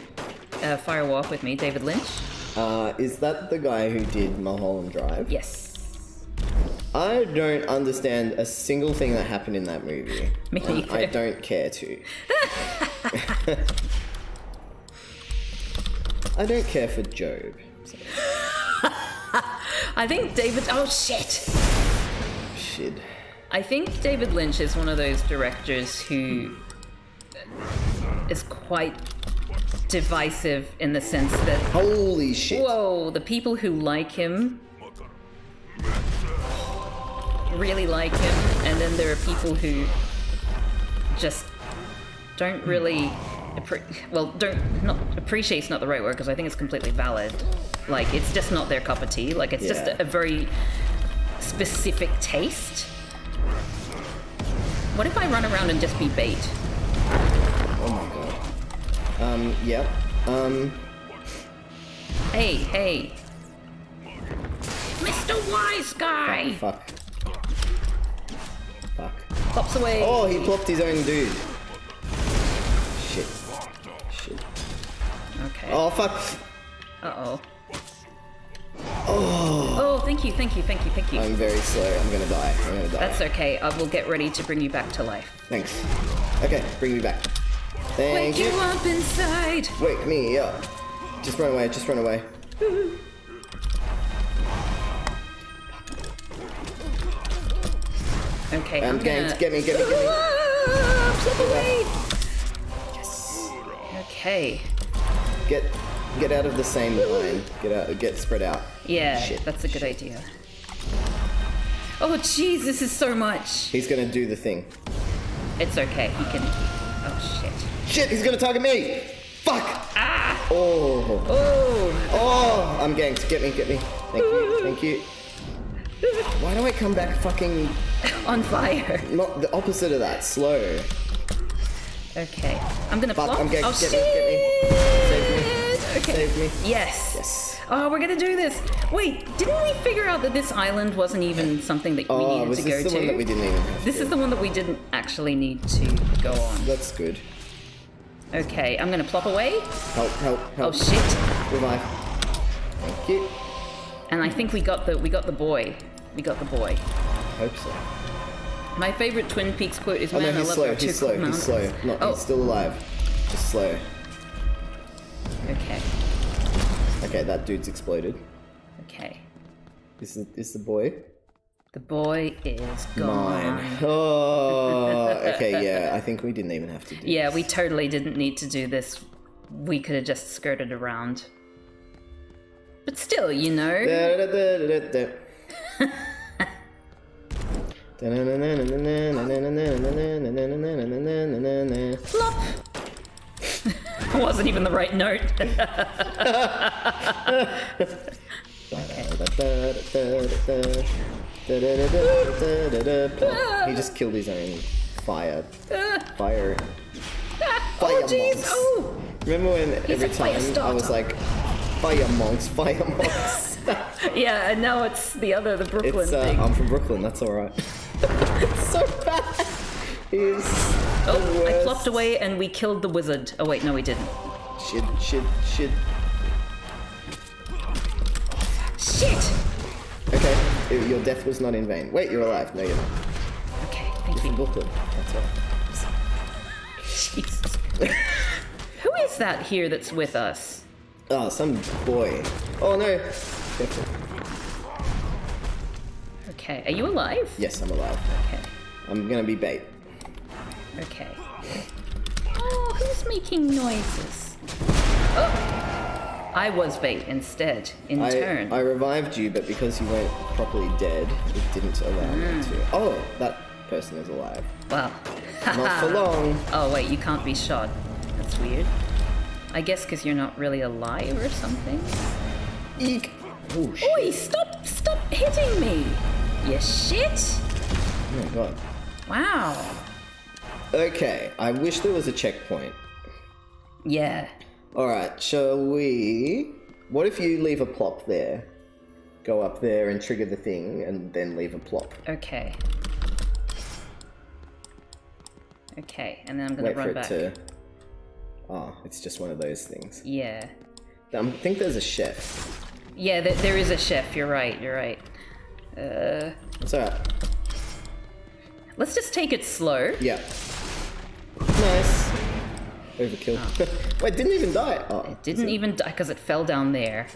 [SPEAKER 1] Uh, Fire Walk with me, David Lynch.
[SPEAKER 2] Uh, is that the guy who did Mulholland Drive?
[SPEAKER 1] Yes.
[SPEAKER 2] I don't understand a single thing that happened in that movie.
[SPEAKER 1] Me
[SPEAKER 2] and I don't care to. I don't care for Job. So,
[SPEAKER 1] I think David. Oh shit!
[SPEAKER 2] shit.
[SPEAKER 1] I think David Lynch is one of those directors who is quite divisive in the sense that
[SPEAKER 2] Holy shit.
[SPEAKER 1] whoa, the people who like him really like him, and then there are people who just don't really well don't not appreciate's not the right word because I think it's completely valid. Like it's just not their cup of tea. Like it's just a, a very specific taste. What if I run around and just be bait?
[SPEAKER 2] Oh my god. Um, yep. Um,
[SPEAKER 1] Hey, hey. Mr. Wise Guy!
[SPEAKER 2] fuck. Fuck.
[SPEAKER 1] Pops away.
[SPEAKER 2] Oh, he plopped his own dude. Shit. Shit.
[SPEAKER 1] Okay.
[SPEAKER 2] Oh, fuck.
[SPEAKER 1] Uh-oh. oh. Oh, thank you, thank you, thank you, thank you.
[SPEAKER 2] I'm very slow. I'm gonna die. I'm gonna die.
[SPEAKER 1] That's okay. I will get ready to bring you back to life.
[SPEAKER 2] Thanks. Okay, bring me back. Thank
[SPEAKER 1] Wake you
[SPEAKER 2] you.
[SPEAKER 1] up inside.
[SPEAKER 2] Wake me up. Just run away. Just run away.
[SPEAKER 1] Okay,
[SPEAKER 2] I'm
[SPEAKER 1] I'm
[SPEAKER 2] going
[SPEAKER 1] gonna.
[SPEAKER 2] to get me, get me, get me.
[SPEAKER 1] Ah. Yes. Okay.
[SPEAKER 2] Get, get out of the same line. Get out. Get spread out.
[SPEAKER 1] Yeah,
[SPEAKER 2] Shit,
[SPEAKER 1] that's a good idea. Oh, jeez, this is so much.
[SPEAKER 2] He's gonna do the thing.
[SPEAKER 1] It's okay. He can. Shit.
[SPEAKER 2] Shit, he's gonna target me! Fuck!
[SPEAKER 1] Ah!
[SPEAKER 2] Oh,
[SPEAKER 1] Oh!
[SPEAKER 2] oh, I'm ganked. Get me, get me. Thank you, thank you. Why do I come back fucking
[SPEAKER 1] On fire.
[SPEAKER 2] not the opposite of that? Slow.
[SPEAKER 1] Okay. I'm gonna
[SPEAKER 2] Fuck,
[SPEAKER 1] flop.
[SPEAKER 2] I'm getting-
[SPEAKER 1] oh
[SPEAKER 2] get me, get me. Save me.
[SPEAKER 1] Okay.
[SPEAKER 2] Save me.
[SPEAKER 1] Yes.
[SPEAKER 2] Yes.
[SPEAKER 1] Oh, we're gonna do this. Wait, didn't we figure out that this island wasn't even something that we
[SPEAKER 2] Oh,
[SPEAKER 1] needed
[SPEAKER 2] was
[SPEAKER 1] to
[SPEAKER 2] this
[SPEAKER 1] go
[SPEAKER 2] the
[SPEAKER 1] to?
[SPEAKER 2] one that we didn't even
[SPEAKER 1] This
[SPEAKER 2] to?
[SPEAKER 1] is the one that we didn't actually need to go on.
[SPEAKER 2] That's good.
[SPEAKER 1] Okay, I'm gonna plop away.
[SPEAKER 2] Help, help, help.
[SPEAKER 1] Oh shit!
[SPEAKER 2] Revive. Thank you.
[SPEAKER 1] And I think we got the we got the boy. We got the boy.
[SPEAKER 2] Hope so.
[SPEAKER 1] My favorite Twin Peaks quote is
[SPEAKER 2] Oh
[SPEAKER 1] "Man,
[SPEAKER 2] no,
[SPEAKER 1] I love
[SPEAKER 2] slow, he's slow, he's slow.
[SPEAKER 1] mountains."
[SPEAKER 2] No,
[SPEAKER 1] oh,
[SPEAKER 2] he's still alive. Just slow.
[SPEAKER 1] okay,
[SPEAKER 2] Okay, that dude's exploded.
[SPEAKER 1] okay.
[SPEAKER 2] Is the, is the boy?
[SPEAKER 1] The boy is gone.
[SPEAKER 2] Mine. Oh, okay, yeah. I think we didn't even have to do
[SPEAKER 1] Yeah,
[SPEAKER 2] this.
[SPEAKER 1] we totally didn't need to do this. We could have just skirted around. But still, you know.
[SPEAKER 2] Da, da,
[SPEAKER 1] da, Wasn't even the right note.
[SPEAKER 2] okay. He just killed his own fire. Fire. Fire
[SPEAKER 1] oh jeez!
[SPEAKER 2] monks.
[SPEAKER 1] Oh,
[SPEAKER 2] Remember when every time I was like, fire monks, fire monks.
[SPEAKER 1] yeah. And now it's the other, the Brooklyn
[SPEAKER 2] it's, uh,
[SPEAKER 1] thing.
[SPEAKER 2] I'm from Brooklyn, that's alright. it's so bad. He's
[SPEAKER 1] oh, I
[SPEAKER 2] worst.
[SPEAKER 1] flopped away and we killed the wizard. Oh wait, no, we didn't.
[SPEAKER 2] Shit, shit, shit.
[SPEAKER 1] Shit.
[SPEAKER 2] Okay, your death was not in vain. Wait, you're alive. No, you're not.
[SPEAKER 1] Okay, thank
[SPEAKER 2] From
[SPEAKER 1] you.
[SPEAKER 2] Brooklyn, that's right.
[SPEAKER 1] Jesus. Who is that here that's with us?
[SPEAKER 2] Oh, some boy. Oh no. Careful.
[SPEAKER 1] Okay, are you alive?
[SPEAKER 2] Yes, I'm alive.
[SPEAKER 1] Okay.
[SPEAKER 2] I'm gonna be bait.
[SPEAKER 1] Okay. Oh, who's making noises? Oh! I was bait instead, in
[SPEAKER 2] I,
[SPEAKER 1] turn.
[SPEAKER 2] I revived you, but because you weren't properly dead, it didn't allow
[SPEAKER 1] Hmm.
[SPEAKER 2] me to. Oh, that person is alive.
[SPEAKER 1] Well.
[SPEAKER 2] Not for long.
[SPEAKER 1] Oh, wait, you can't be shot. That's weird. I guess because you're not really alive or something?
[SPEAKER 2] Eek. Oh shit.
[SPEAKER 1] Oi, stop, stop hitting me! You shit!
[SPEAKER 2] Oh my god.
[SPEAKER 1] Wow.
[SPEAKER 2] Okay, I wish there was a checkpoint.
[SPEAKER 1] Yeah.
[SPEAKER 2] Alright, shall we. What if you leave a plop there? Go up there and trigger the thing, and then leave a plop.
[SPEAKER 1] Okay. Okay, and then I'm gonna
[SPEAKER 2] Wait for
[SPEAKER 1] run
[SPEAKER 2] it
[SPEAKER 1] back.
[SPEAKER 2] to. Oh, it's just one of those things.
[SPEAKER 1] Yeah.
[SPEAKER 2] I think there's a chef.
[SPEAKER 1] Yeah, th- there is a chef. You're right. You're right. Uh,
[SPEAKER 2] It's alright.
[SPEAKER 1] let's just take it slow.
[SPEAKER 2] Yeah. Nice. Overkill. Wait, didn't even die. Oh,
[SPEAKER 1] Didn't even die because it fell down there.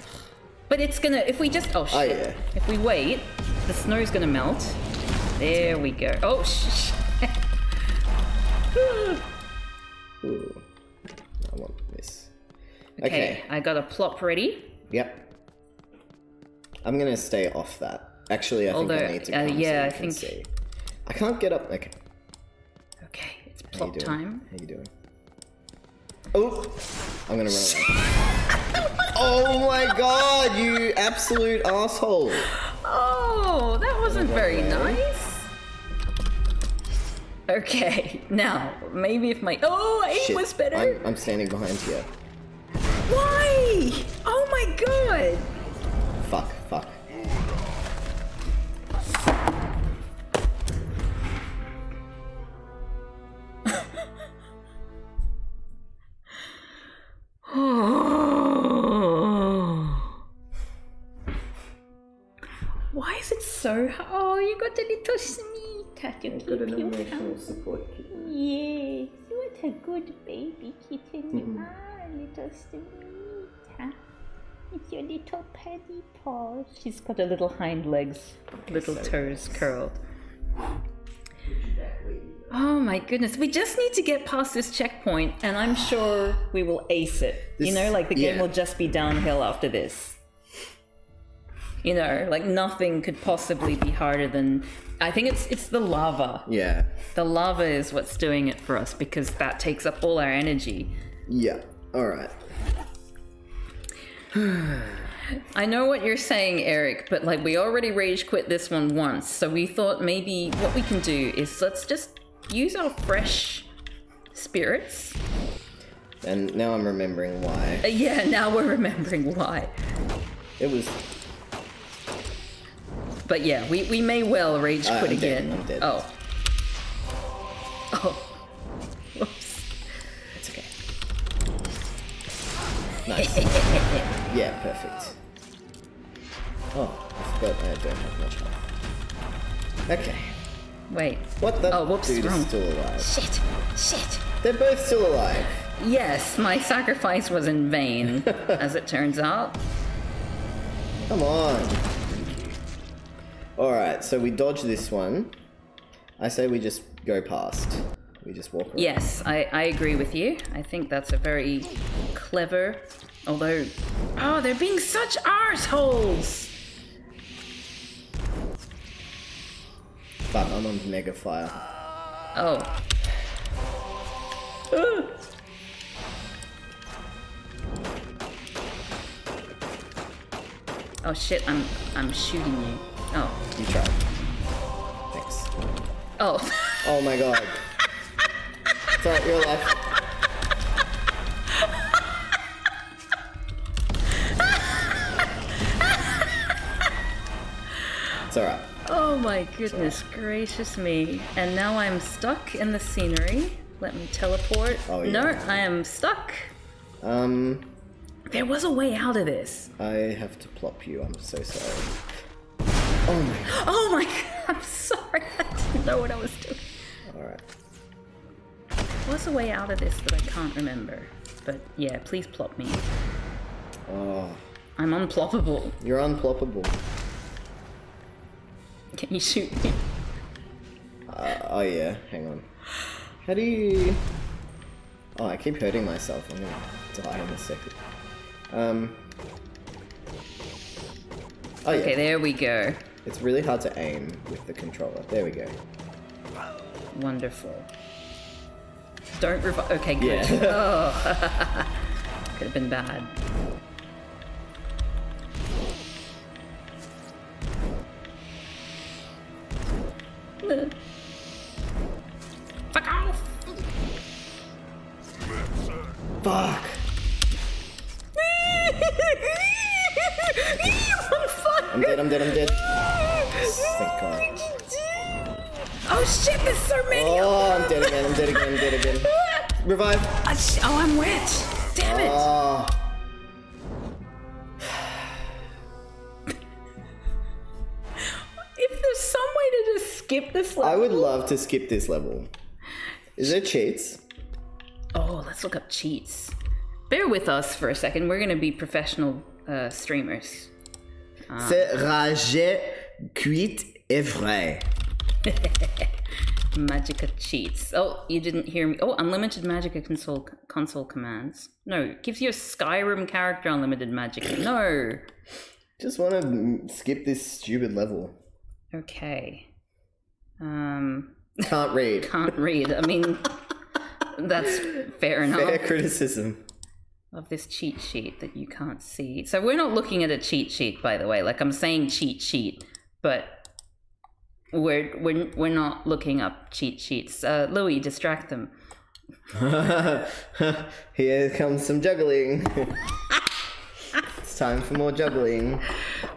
[SPEAKER 1] But it's gonna. If we just. Oh shit.
[SPEAKER 2] Oh, yeah.
[SPEAKER 1] If we wait, the snow's gonna melt. There we go. Oh shh.
[SPEAKER 2] Ooh. I want this.
[SPEAKER 1] okay,
[SPEAKER 2] Okay.
[SPEAKER 1] I got a plop ready.
[SPEAKER 2] Yep. I'm gonna stay off that. Actually, I think I need to
[SPEAKER 1] uh, yeah,
[SPEAKER 2] so
[SPEAKER 1] I think-
[SPEAKER 2] see. I can't get up. Okay.
[SPEAKER 1] Okay, it's
[SPEAKER 2] How
[SPEAKER 1] plop
[SPEAKER 2] doing?
[SPEAKER 1] time.
[SPEAKER 2] How you doing? Oh! I'm gonna run away. oh my god, you absolute asshole!
[SPEAKER 1] Oh, that wasn't very
[SPEAKER 2] away.
[SPEAKER 1] nice. Okay, now maybe if my oh aim
[SPEAKER 2] Shit,
[SPEAKER 1] was better.
[SPEAKER 2] I'm, I'm standing behind here.
[SPEAKER 1] Why? Oh my god! So hard? Oh, you got a little sneak. You keep you
[SPEAKER 2] support
[SPEAKER 1] Yes, what a good baby kitten you are, little Smita. It's your little paddy paw. She's got her little hind legs, little toes curled. Oh my goodness, we just need to get past this checkpoint, and I'm sure we will ace it. you know, like the game
[SPEAKER 2] yeah.
[SPEAKER 1] will just be downhill after this. You know, like nothing could possibly be harder than. I think it's it's the lava.
[SPEAKER 2] Yeah.
[SPEAKER 1] The lava is what's doing it for us because that takes up all our energy.
[SPEAKER 2] Yeah. All right.
[SPEAKER 1] I know what you're saying, Eric, but like we already rage quit this one once, so we thought maybe what we can do is let's just use our fresh spirits.
[SPEAKER 2] And now I'm remembering why.
[SPEAKER 1] Uh, yeah, now we're remembering why.
[SPEAKER 2] It was.
[SPEAKER 1] But yeah, we, we may well rage
[SPEAKER 2] Ah,
[SPEAKER 1] quit
[SPEAKER 2] I'm dead,
[SPEAKER 1] again.
[SPEAKER 2] I'm dead.
[SPEAKER 1] Oh. Oh. Whoops.
[SPEAKER 2] It's okay. Nice. yeah, perfect. Oh, I forgot I don't have much health. Okay.
[SPEAKER 1] Wait.
[SPEAKER 2] What the
[SPEAKER 1] Oh, whoops,
[SPEAKER 2] dude
[SPEAKER 1] wrong.
[SPEAKER 2] is still alive?
[SPEAKER 1] Shit. Shit.
[SPEAKER 2] They're both still alive.
[SPEAKER 1] Yes, my sacrifice was in vain, as it turns out.
[SPEAKER 2] Come on. Alright, so we dodge this one. I say we just go past. We just walk around.
[SPEAKER 1] Yes, I, I agree with you. I think that's a very clever, although. Oh, they're being such arseholes!
[SPEAKER 2] But I'm on mega fire.
[SPEAKER 1] Oh. Oh shit, I'm I'm shooting you. Oh.
[SPEAKER 2] You try. Thanks.
[SPEAKER 1] Oh.
[SPEAKER 2] Oh my god. it's alright, you're alive. It's alright.
[SPEAKER 1] Oh my goodness gracious me. And now I'm stuck in the scenery. Let me teleport.
[SPEAKER 2] Oh, yeah.
[SPEAKER 1] No, I am stuck.
[SPEAKER 2] Um,
[SPEAKER 1] There was a way out of this.
[SPEAKER 2] I have to plop you. I'm so sorry. Oh my god.
[SPEAKER 1] Oh my god, I'm sorry. I didn't know what I was doing.
[SPEAKER 2] Alright.
[SPEAKER 1] There was a way out of this that I can't remember. But yeah, please plop me.
[SPEAKER 2] Oh,
[SPEAKER 1] I'm unploppable.
[SPEAKER 2] you're unploppable.
[SPEAKER 1] Can you shoot me?
[SPEAKER 2] Uh, oh yeah, hang on. How do you... Oh, I keep hurting myself. I'm gonna die in a second. Um... Oh yeah,
[SPEAKER 1] Okay, there we go.
[SPEAKER 2] It's really hard to aim with the controller. There we go.
[SPEAKER 1] Wonderful. Don't revive. Okay, good.
[SPEAKER 2] Yeah.
[SPEAKER 1] Oh. Could have been bad.
[SPEAKER 2] Love to skip this level. Is there cheats?
[SPEAKER 1] Oh, let's look up cheats. Bear with us for a second. We're gonna be professional uh, streamers.
[SPEAKER 2] C'est rage cuite et vrai.
[SPEAKER 1] Magicka cheats. Oh, you didn't hear me. Oh, unlimited Magicka console console commands. No, gives you a Skyrim character unlimited Magicka. No.
[SPEAKER 2] Just want to skip this stupid level.
[SPEAKER 1] Okay. Um,
[SPEAKER 2] Can't read.
[SPEAKER 1] can't read. I mean, that's fair enough.
[SPEAKER 2] Fair criticism.
[SPEAKER 1] of this cheat sheet that you can't see. So we're not looking at a cheat sheet, by the way. Like I'm saying cheat sheet, but we're we're we're not looking up cheat sheets. Uh, Louis, distract them.
[SPEAKER 2] Here comes some juggling. it's time for more juggling.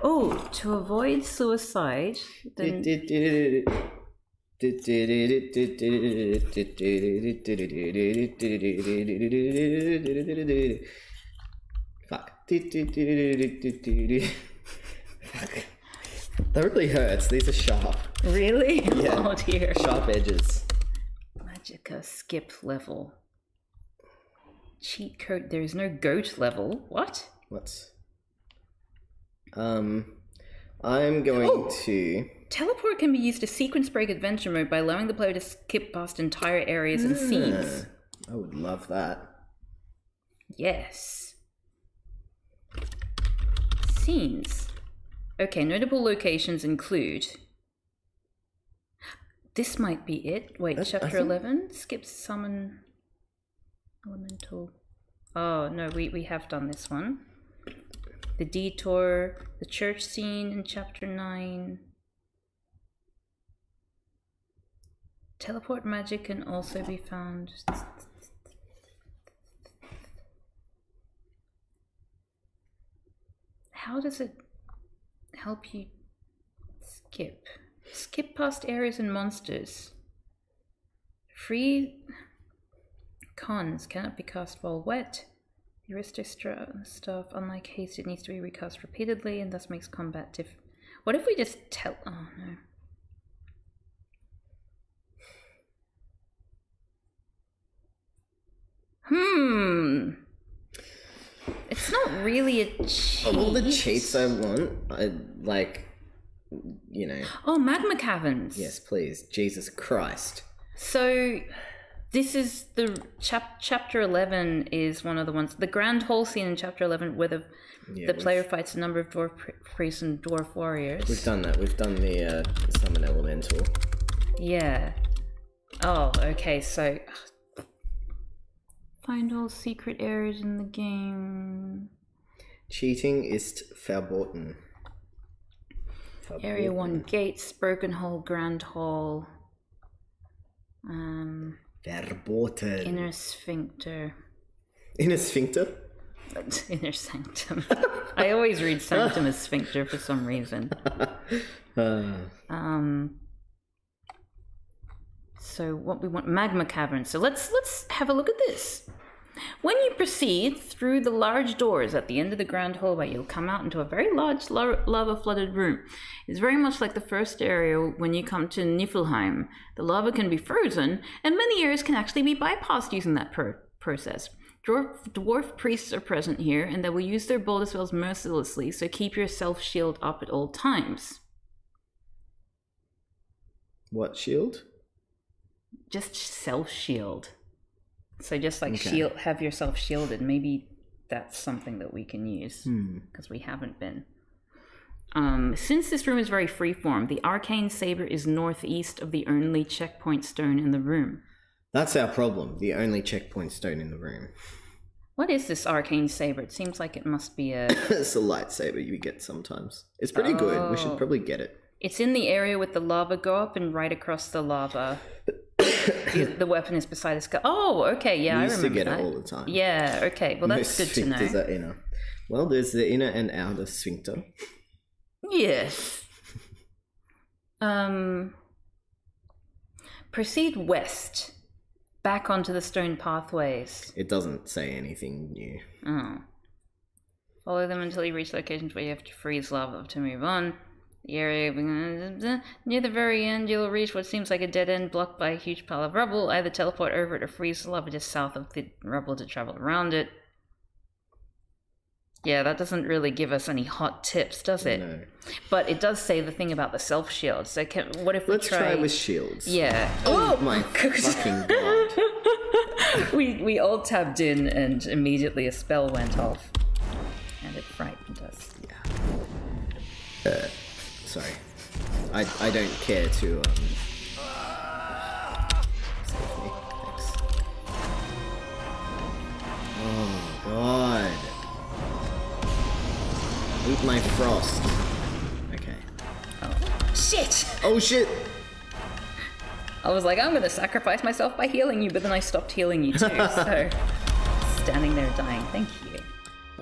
[SPEAKER 1] Oh, to avoid suicide, then
[SPEAKER 2] Fuck. Fuck. That really hurts. These are sharp.
[SPEAKER 1] really?
[SPEAKER 2] Yeah.
[SPEAKER 1] Oh dear.
[SPEAKER 2] Sharp edges.
[SPEAKER 1] Magicka skip level. Cheat code. There is no goat level. What?
[SPEAKER 2] What's. Um. I'm going
[SPEAKER 1] Oh.
[SPEAKER 2] to.
[SPEAKER 1] Teleport can be used to sequence break adventure mode by allowing the player to skip past entire areas and hmm. scenes.
[SPEAKER 2] I would love that.
[SPEAKER 1] Yes. Scenes. Okay, notable locations include. This might be it. Wait,
[SPEAKER 2] That- I
[SPEAKER 1] chapter
[SPEAKER 2] think-
[SPEAKER 1] 11? Skip summon elemental. Oh, no, we, we have done this one. The detour, the church scene in chapter 9. Teleport magic can also be found. How does it help you skip? Skip past areas and monsters. Free cons cannot be cast while wet. The Aristo stuff, unlike haste, it needs to be recast repeatedly and thus makes combat diff. What if we just tell. Oh no. Hmm. It's not really a cheat.
[SPEAKER 2] Of all the cheats I want, I like, you know,
[SPEAKER 1] Oh, magma caverns.
[SPEAKER 2] yes, please, Jesus Christ.
[SPEAKER 1] So this is the chap- chapter 11 is one of the ones the grand hall scene in chapter 11 where the
[SPEAKER 2] Yeah,
[SPEAKER 1] the player fights a number of dwarf pri- priests and dwarf warriors.
[SPEAKER 2] We've done that. We've done the uh, summon elemental.
[SPEAKER 1] Yeah. Oh, okay. So find all secret areas in the game.
[SPEAKER 2] Cheating ist verboten.
[SPEAKER 1] Area one gates, broken hall, grand hall. Um,
[SPEAKER 2] Verboten.
[SPEAKER 1] inner sphincter.
[SPEAKER 2] Inner sphincter.
[SPEAKER 1] Inner sanctum. I always read sanctum as sphincter for some reason.
[SPEAKER 2] Uh,
[SPEAKER 1] Um. So what we want magma caverns. So let's let's have a look at this. When you proceed through the large doors at the end of the grand hallway, you'll come out into a very large lava flooded room. It's very much like the first area when you come to Niflheim. The lava can be frozen, and many areas can actually be bypassed using that process. Dwarf, dwarf priests are present here, and they will use their boulder spells mercilessly, so keep your self shield up at all times.
[SPEAKER 2] what shield?
[SPEAKER 1] Just self shield. So just like
[SPEAKER 2] Okay.
[SPEAKER 1] shield, have yourself shielded. Maybe that's something that we can use
[SPEAKER 2] Hmm.
[SPEAKER 1] because we haven't been. Um, since this room is very freeform, the arcane saber is northeast of the only checkpoint stone in the room.
[SPEAKER 2] That's our problem. The only checkpoint stone in the room.
[SPEAKER 1] What is this arcane saber? It seems like it must be a.
[SPEAKER 2] it's a lightsaber you get sometimes. It's pretty good. We should
[SPEAKER 1] Oh.
[SPEAKER 2] probably get it.
[SPEAKER 1] It's in the area with the lava go up and right across the lava. The, the weapon is beside a skull. Oh, okay, yeah, I
[SPEAKER 2] used to
[SPEAKER 1] remember
[SPEAKER 2] get
[SPEAKER 1] that.
[SPEAKER 2] it all the time.
[SPEAKER 1] Yeah, okay. Well, that's
[SPEAKER 2] Most
[SPEAKER 1] good to know.
[SPEAKER 2] are inner. Well, there's the inner and outer sphincter.
[SPEAKER 1] Yes. Um. Proceed west, back onto the stone pathways.
[SPEAKER 2] It doesn't say anything new.
[SPEAKER 1] Oh. Follow them until you reach locations where you have to freeze lava to move on. The area near the very end, you'll reach what seems like a dead end blocked by a huge pile of rubble. Either teleport over it or freeze the lava just south of the rubble to travel around it. Yeah, that doesn't really give us any hot tips, does it?
[SPEAKER 2] No.
[SPEAKER 1] But it does say the thing about the self shield. So can, what if we
[SPEAKER 2] Let's try with shields.
[SPEAKER 1] Yeah.
[SPEAKER 2] Oh, oh my fucking god.
[SPEAKER 1] we we all tabbed in and immediately a spell went off. And it frightened us.
[SPEAKER 2] Uh, Sorry. I, I don't care to um save me. Thanks. Oh god. Eat my frost. Okay.
[SPEAKER 1] Shit!
[SPEAKER 2] Oh shit!
[SPEAKER 1] I was like, I'm gonna sacrifice myself by healing you, but then I stopped healing you too, so standing there dying. Thank you.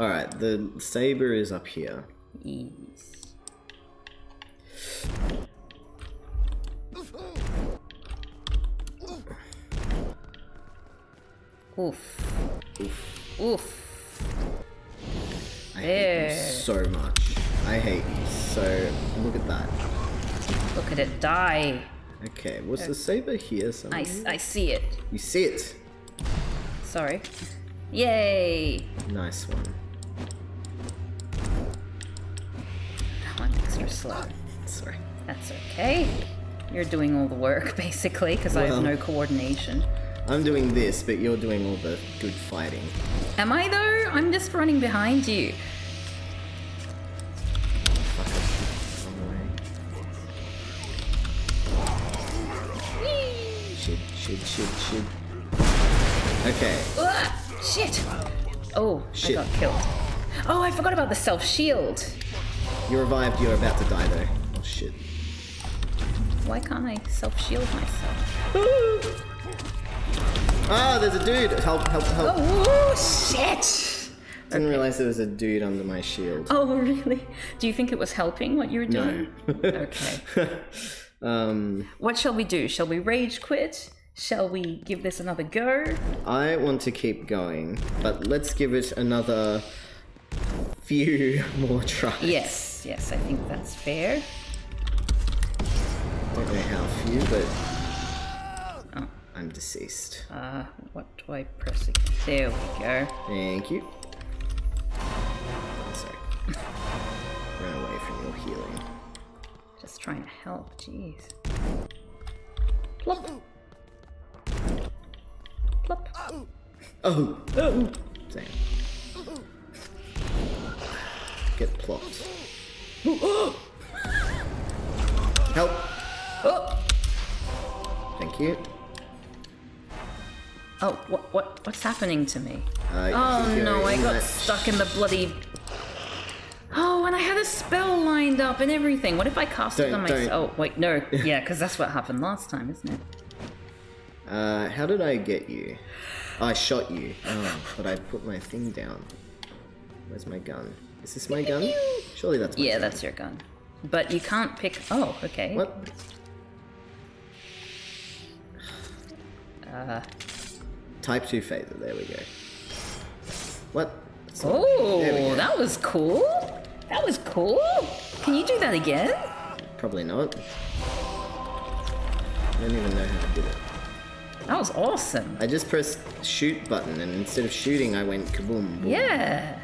[SPEAKER 2] Alright, the saber is up here.
[SPEAKER 1] Yes. Oof. Oof. Oof.
[SPEAKER 2] I hate you so much. I hate you so look at that.
[SPEAKER 1] Look at it die.
[SPEAKER 2] Okay, was the saber here somewhere?
[SPEAKER 1] I see it.
[SPEAKER 2] You see it?
[SPEAKER 1] Sorry. Yay!
[SPEAKER 2] Nice one.
[SPEAKER 1] I'm extra slow.
[SPEAKER 2] Ah, sorry.
[SPEAKER 1] That's okay. You're doing all the work, basically, because I have no coordination.
[SPEAKER 2] I'm doing this, but you're doing all the good fighting.
[SPEAKER 1] Am I though? I'm just running behind you.
[SPEAKER 2] Shit, shit, shit. Okay.
[SPEAKER 1] Ugh, shit. Oh,
[SPEAKER 2] shit.
[SPEAKER 1] I got killed. Oh, I forgot about the self-shield.
[SPEAKER 2] You revived, you're about to die though. Oh shit.
[SPEAKER 1] Why can't I self-shield myself?
[SPEAKER 2] Ah, there's a dude! Help, help, help.
[SPEAKER 1] Oh, shit!
[SPEAKER 2] Didn't realize there was a dude under my shield.
[SPEAKER 1] Oh, really? Do you think it was helping what you were doing? No. okay.
[SPEAKER 2] Um,
[SPEAKER 1] What shall we do? Shall we rage quit? Shall we give this another go?
[SPEAKER 2] I want to keep going, but let's give it another few more tries.
[SPEAKER 1] Yes, yes, I think that's fair.
[SPEAKER 2] I Don't know how few, but. I'm deceased.
[SPEAKER 1] Uh, what do I press again? There we go.
[SPEAKER 2] Thank you. Sorry. Run away from your healing.
[SPEAKER 1] Just trying to help, jeez. Plop. Plop.
[SPEAKER 2] Oh! Oh! Damn. Get plopped. Help!
[SPEAKER 1] Oh!
[SPEAKER 2] Thank you.
[SPEAKER 1] Oh, what, what, what's happening to me?
[SPEAKER 2] Uh,
[SPEAKER 1] Oh
[SPEAKER 2] keep
[SPEAKER 1] no, I got
[SPEAKER 2] That-
[SPEAKER 1] stuck in the bloody. Oh, and I had a spell lined up and everything. What if I cast it
[SPEAKER 2] Don't-
[SPEAKER 1] on
[SPEAKER 2] don't.
[SPEAKER 1] myself? Oh, wait, no. Yeah, because that's what happened last time, isn't it?
[SPEAKER 2] Uh, how did I get you? I shot you. Oh, but I put my thing down. Where's my gun? Is this my gun? Surely that's my
[SPEAKER 1] Yeah,
[SPEAKER 2] gun.
[SPEAKER 1] that's your gun. But you can't pick. Oh, okay.
[SPEAKER 2] What?
[SPEAKER 1] Uh,
[SPEAKER 2] Type 2 phaser, there we go. What? That's oh, not- There we
[SPEAKER 1] oh, that was cool. That was cool. Can you do that again?
[SPEAKER 2] Probably not. I don't even know how to do it.
[SPEAKER 1] That was awesome.
[SPEAKER 2] I just pressed shoot button and instead of shooting I went kaboom. boom.
[SPEAKER 1] Yeah.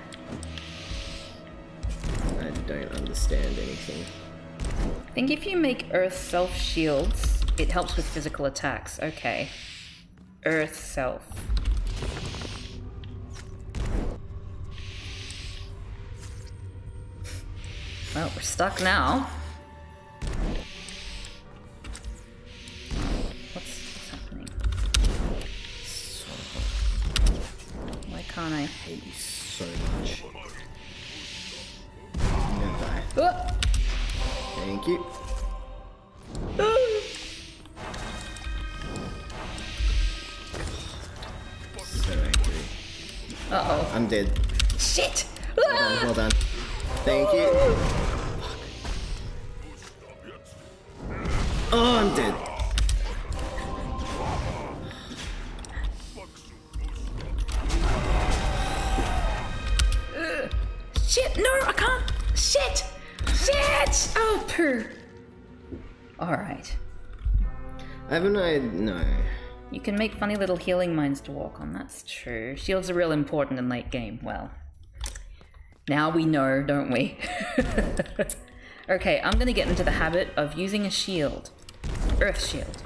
[SPEAKER 2] I don't understand anything.
[SPEAKER 1] I think if you make Earth self shields, it helps with physical attacks. Okay. Earth self. Well, we're stuck now. What's, happening? Why can't I? Can make funny little healing mines to walk on, that's true. Shields are real important in late game. Well, now we know, don't we? okay, I'm gonna get into the habit of using a shield. Earth shield.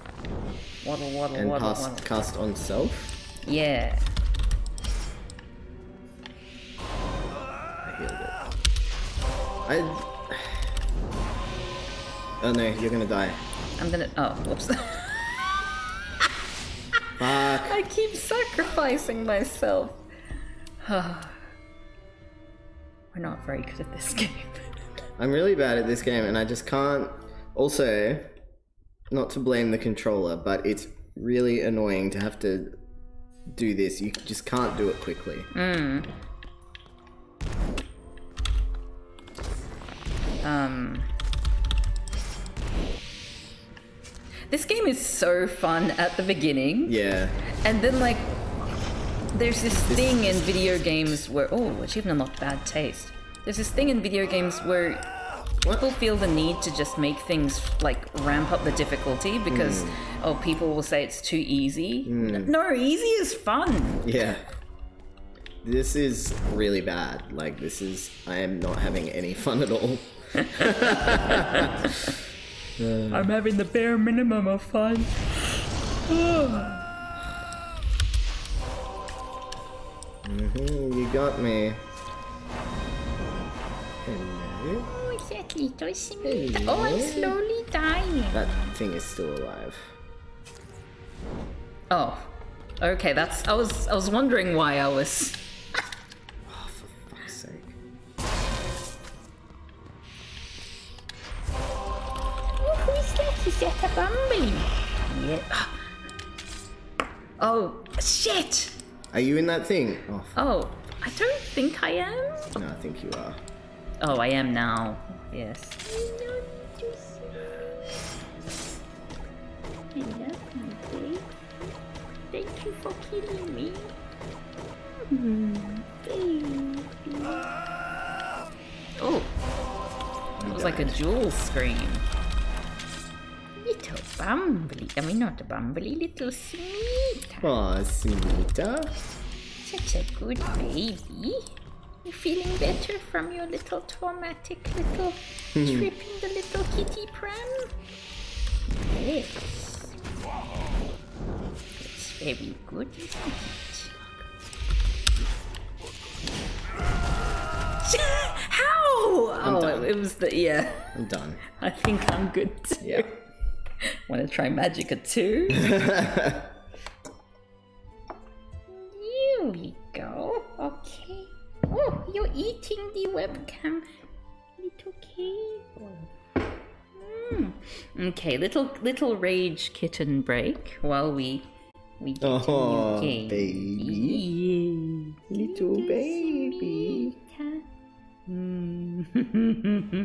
[SPEAKER 1] Waddle, waddle,
[SPEAKER 2] And
[SPEAKER 1] waddle,
[SPEAKER 2] pass,
[SPEAKER 1] waddle.
[SPEAKER 2] cast on self.
[SPEAKER 1] Yeah.
[SPEAKER 2] I healed it. I. Oh no, you're gonna die.
[SPEAKER 1] I'm gonna. Oh, whoops.
[SPEAKER 2] Fuck.
[SPEAKER 1] I keep sacrificing myself. We're not very good at this game.
[SPEAKER 2] I'm really bad at this game and I just can't. Also, not to blame the controller, but it's really annoying to have to do this. You just can't do it quickly.
[SPEAKER 1] Um. This game is so fun at the beginning,
[SPEAKER 2] Yeah.
[SPEAKER 1] and then like, there's this thing in video games where oh, achievement unlocked bad taste. There's this thing in video games where people feel the need to just make things like ramp up the difficulty because hmm. oh, people will say it's too easy. Hmm. No, easy is fun.
[SPEAKER 2] Yeah. This is really bad. Like, this is. I am not having any fun at all.
[SPEAKER 1] I'm having the bare minimum of fun.
[SPEAKER 2] Mhm, you got me. Hello?
[SPEAKER 3] Oh, is that little Samantha? Oh, I'm slowly dying.
[SPEAKER 2] That thing is still alive.
[SPEAKER 1] Oh, okay. That's I was I was wondering why I was.
[SPEAKER 3] That? Is that?
[SPEAKER 1] Yeah. Oh shit!
[SPEAKER 2] Are you in that thing? Oh,
[SPEAKER 1] Oh, I don't think I am.
[SPEAKER 2] no, I think you are.
[SPEAKER 1] Oh, I am now. Yes.
[SPEAKER 3] Hello, Bumblebee. Thank you for killing me. Baby.
[SPEAKER 1] Oh, it was like a jewel scream.
[SPEAKER 3] Bumbly. I mean, not er a Bumbly, little Smita.
[SPEAKER 2] Oh, Sunita.
[SPEAKER 3] Such a good baby. You feeling better from your little traumatic little hmm. trip in the little kitty pram? Yes. It's very good, isn't it?
[SPEAKER 1] How? Oh,
[SPEAKER 2] done.
[SPEAKER 1] it was the yeah.
[SPEAKER 2] I'm done.
[SPEAKER 1] I think I'm good too.
[SPEAKER 2] Yeah.
[SPEAKER 1] Want to try Magicka too?
[SPEAKER 3] Here we go. Okay. Oh, you're eating the webcam. Little cable.
[SPEAKER 1] Hmm. Okay, little little rage kitten break while we we get
[SPEAKER 2] Oh,
[SPEAKER 1] a new game.
[SPEAKER 2] baby. Little baby.
[SPEAKER 3] Smita.
[SPEAKER 1] Hmm.